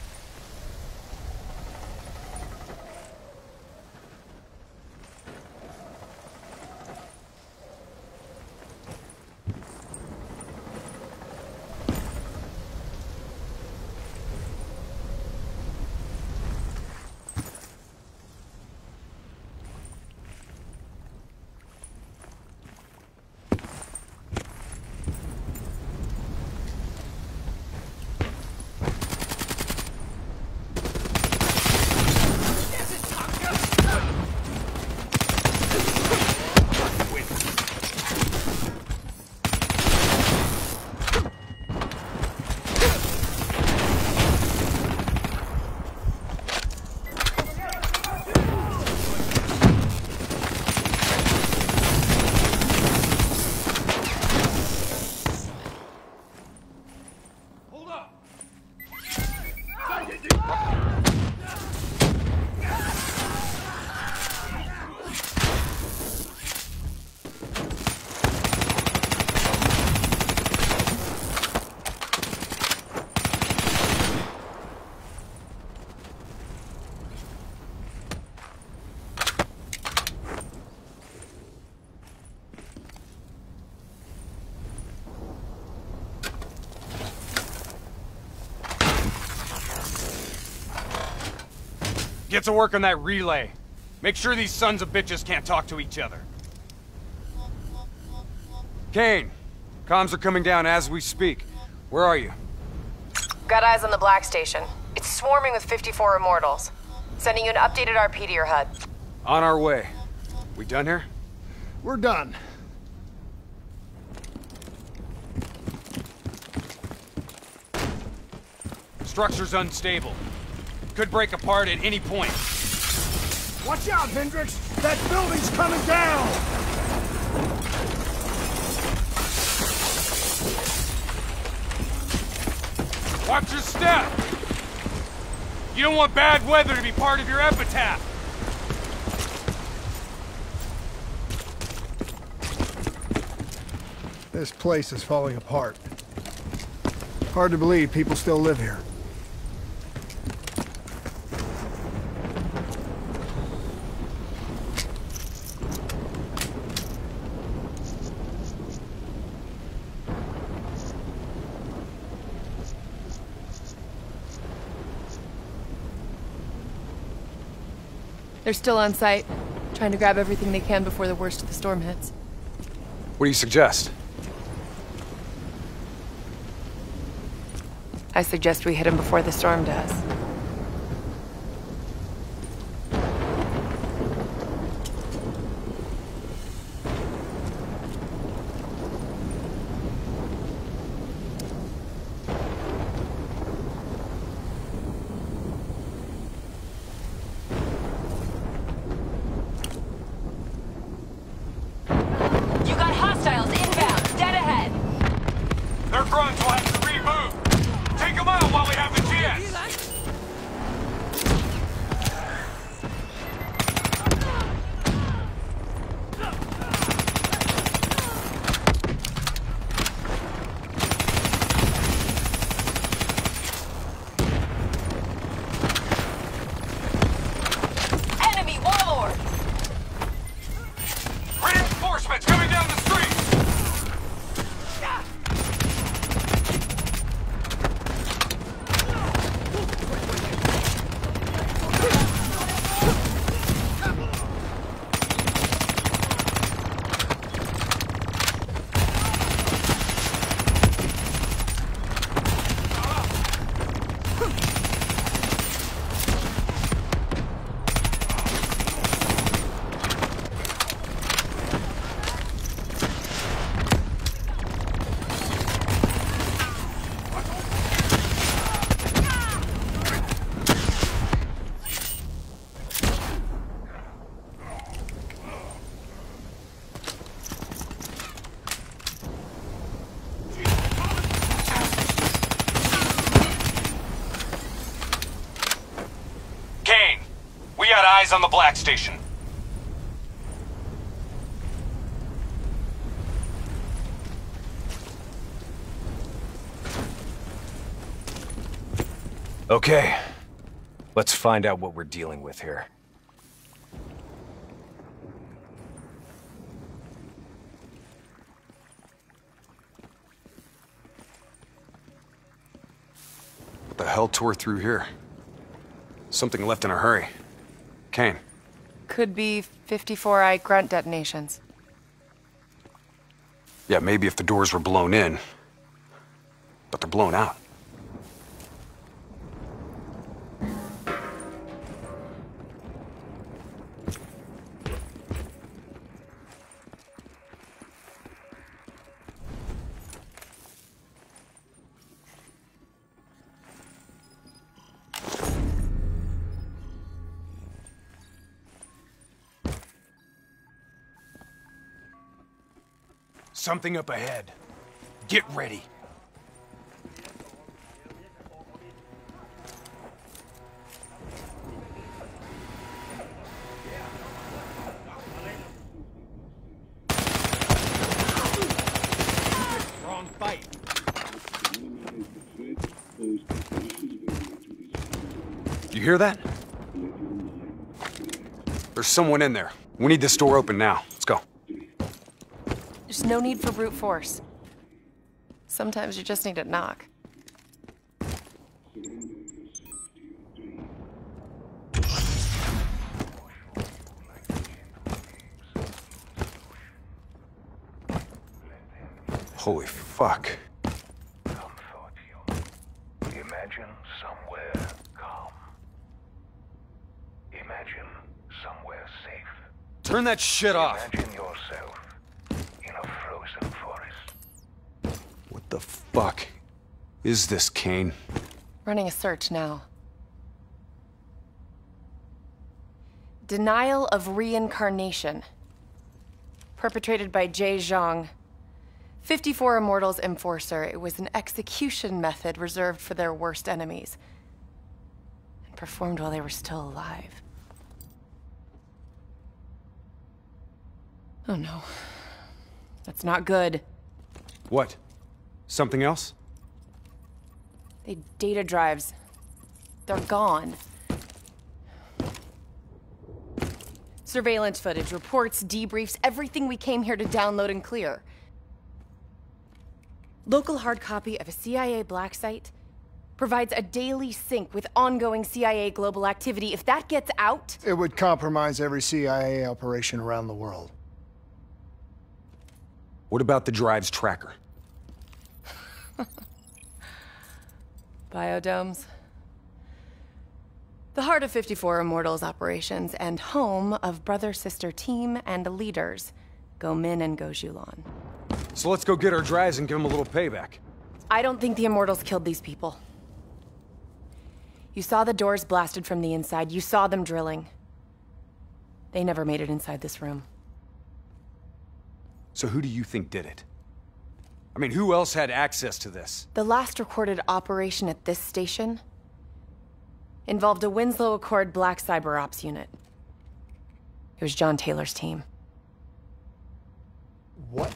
Get to work on that relay. Make sure these sons of bitches can't talk to each other. Kane, comms are coming down as we speak. Where are you? Got eyes on the Black Station. It's swarming with 54 Immortals. Sending you an updated RP to your HUD. On our way. We done here? We're done. Structure's unstable. Could break apart at any point. Watch out, Hendricks! That building's coming down! Watch your step! You don't want bad weather to be part of your epitaph! This place is falling apart. Hard to believe people still live here. They're still on site, trying to grab everything they can before the worst of the storm hits. What do you suggest? I suggest we hit them before the storm does. You got hostiles inbound, dead ahead. Their grunts will have to remove. Take them out while we have the chance. Station. Okay. Let's find out what we're dealing with here. What the hell tore through here? Something left in a hurry. Could be 54i grunt detonations. Yeah, maybe if the doors were blown in. But they're blown out. Something up ahead. Get ready. Wrong fight. You hear that? There's someone in there. We need this door open now. Let's go. There's no need for brute force. Sometimes you just need to knock. Holy fuck. Imagine somewhere calm. Imagine somewhere safe. Turn that shit off. Imagine yourself in a frozen forest. What the fuck is this, Kane? Running a search now. Denial of reincarnation. Perpetrated by Jay Zhang. 54 Immortals Enforcer. It was an execution method reserved for their worst enemies. And performed while they were still alive. Oh no. That's not good. What? Something else? They data drives. They're gone. Surveillance footage, reports, debriefs, everything we came here to download and clear. Local hard copy of a CIA black site provides a daily sync with ongoing CIA global activity. If that gets out, It would compromise every CIA operation around the world. What about the drive's tracker? *laughs* biodomes. The heart of 54 Immortals operations and home of brother-sister team and leaders, Goh Min and Goh Xiulan. So let's go get our drives and give them a little payback. I don't think the Immortals killed these people. You saw the doors blasted from the inside. You saw them drilling. They never made it inside this room. So who do you think did it? I mean, who else had access to this? The last recorded operation at this station involved a Winslow Accord Black Cyber Ops unit. It was John Taylor's team. What?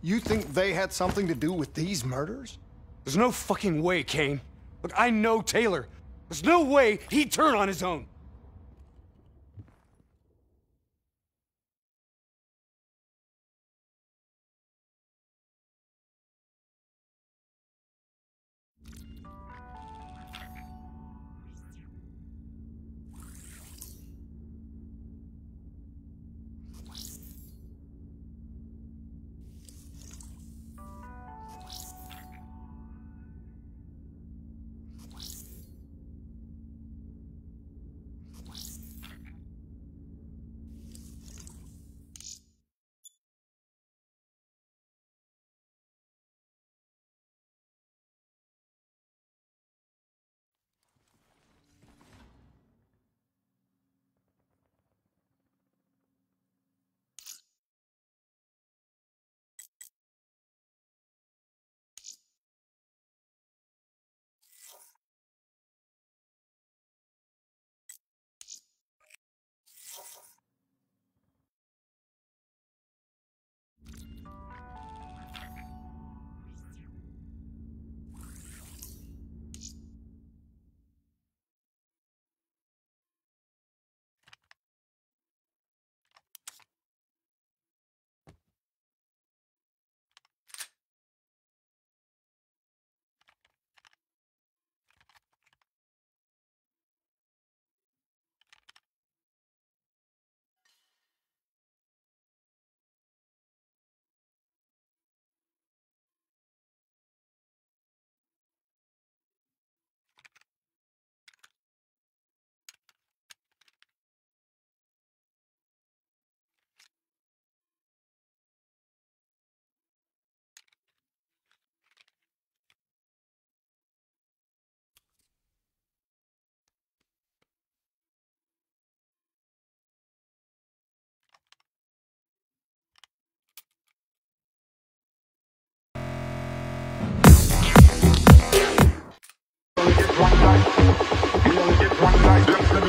You think they had something to do with these murders? There's no fucking way, Kane. Look, I know Taylor. There's no way he'd turn on his own.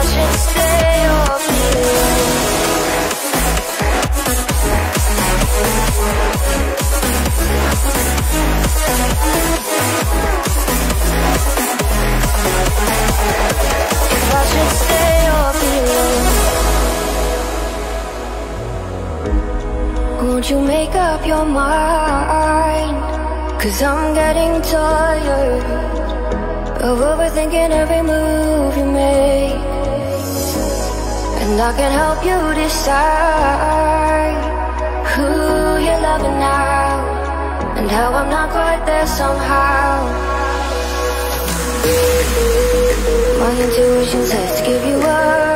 i should stay up here Won't you make up your mind? Cause I'm getting tired of overthinking every move you make. I can help you decide Who you're loving now And how I'm not quite there somehow. My intuition says to give you up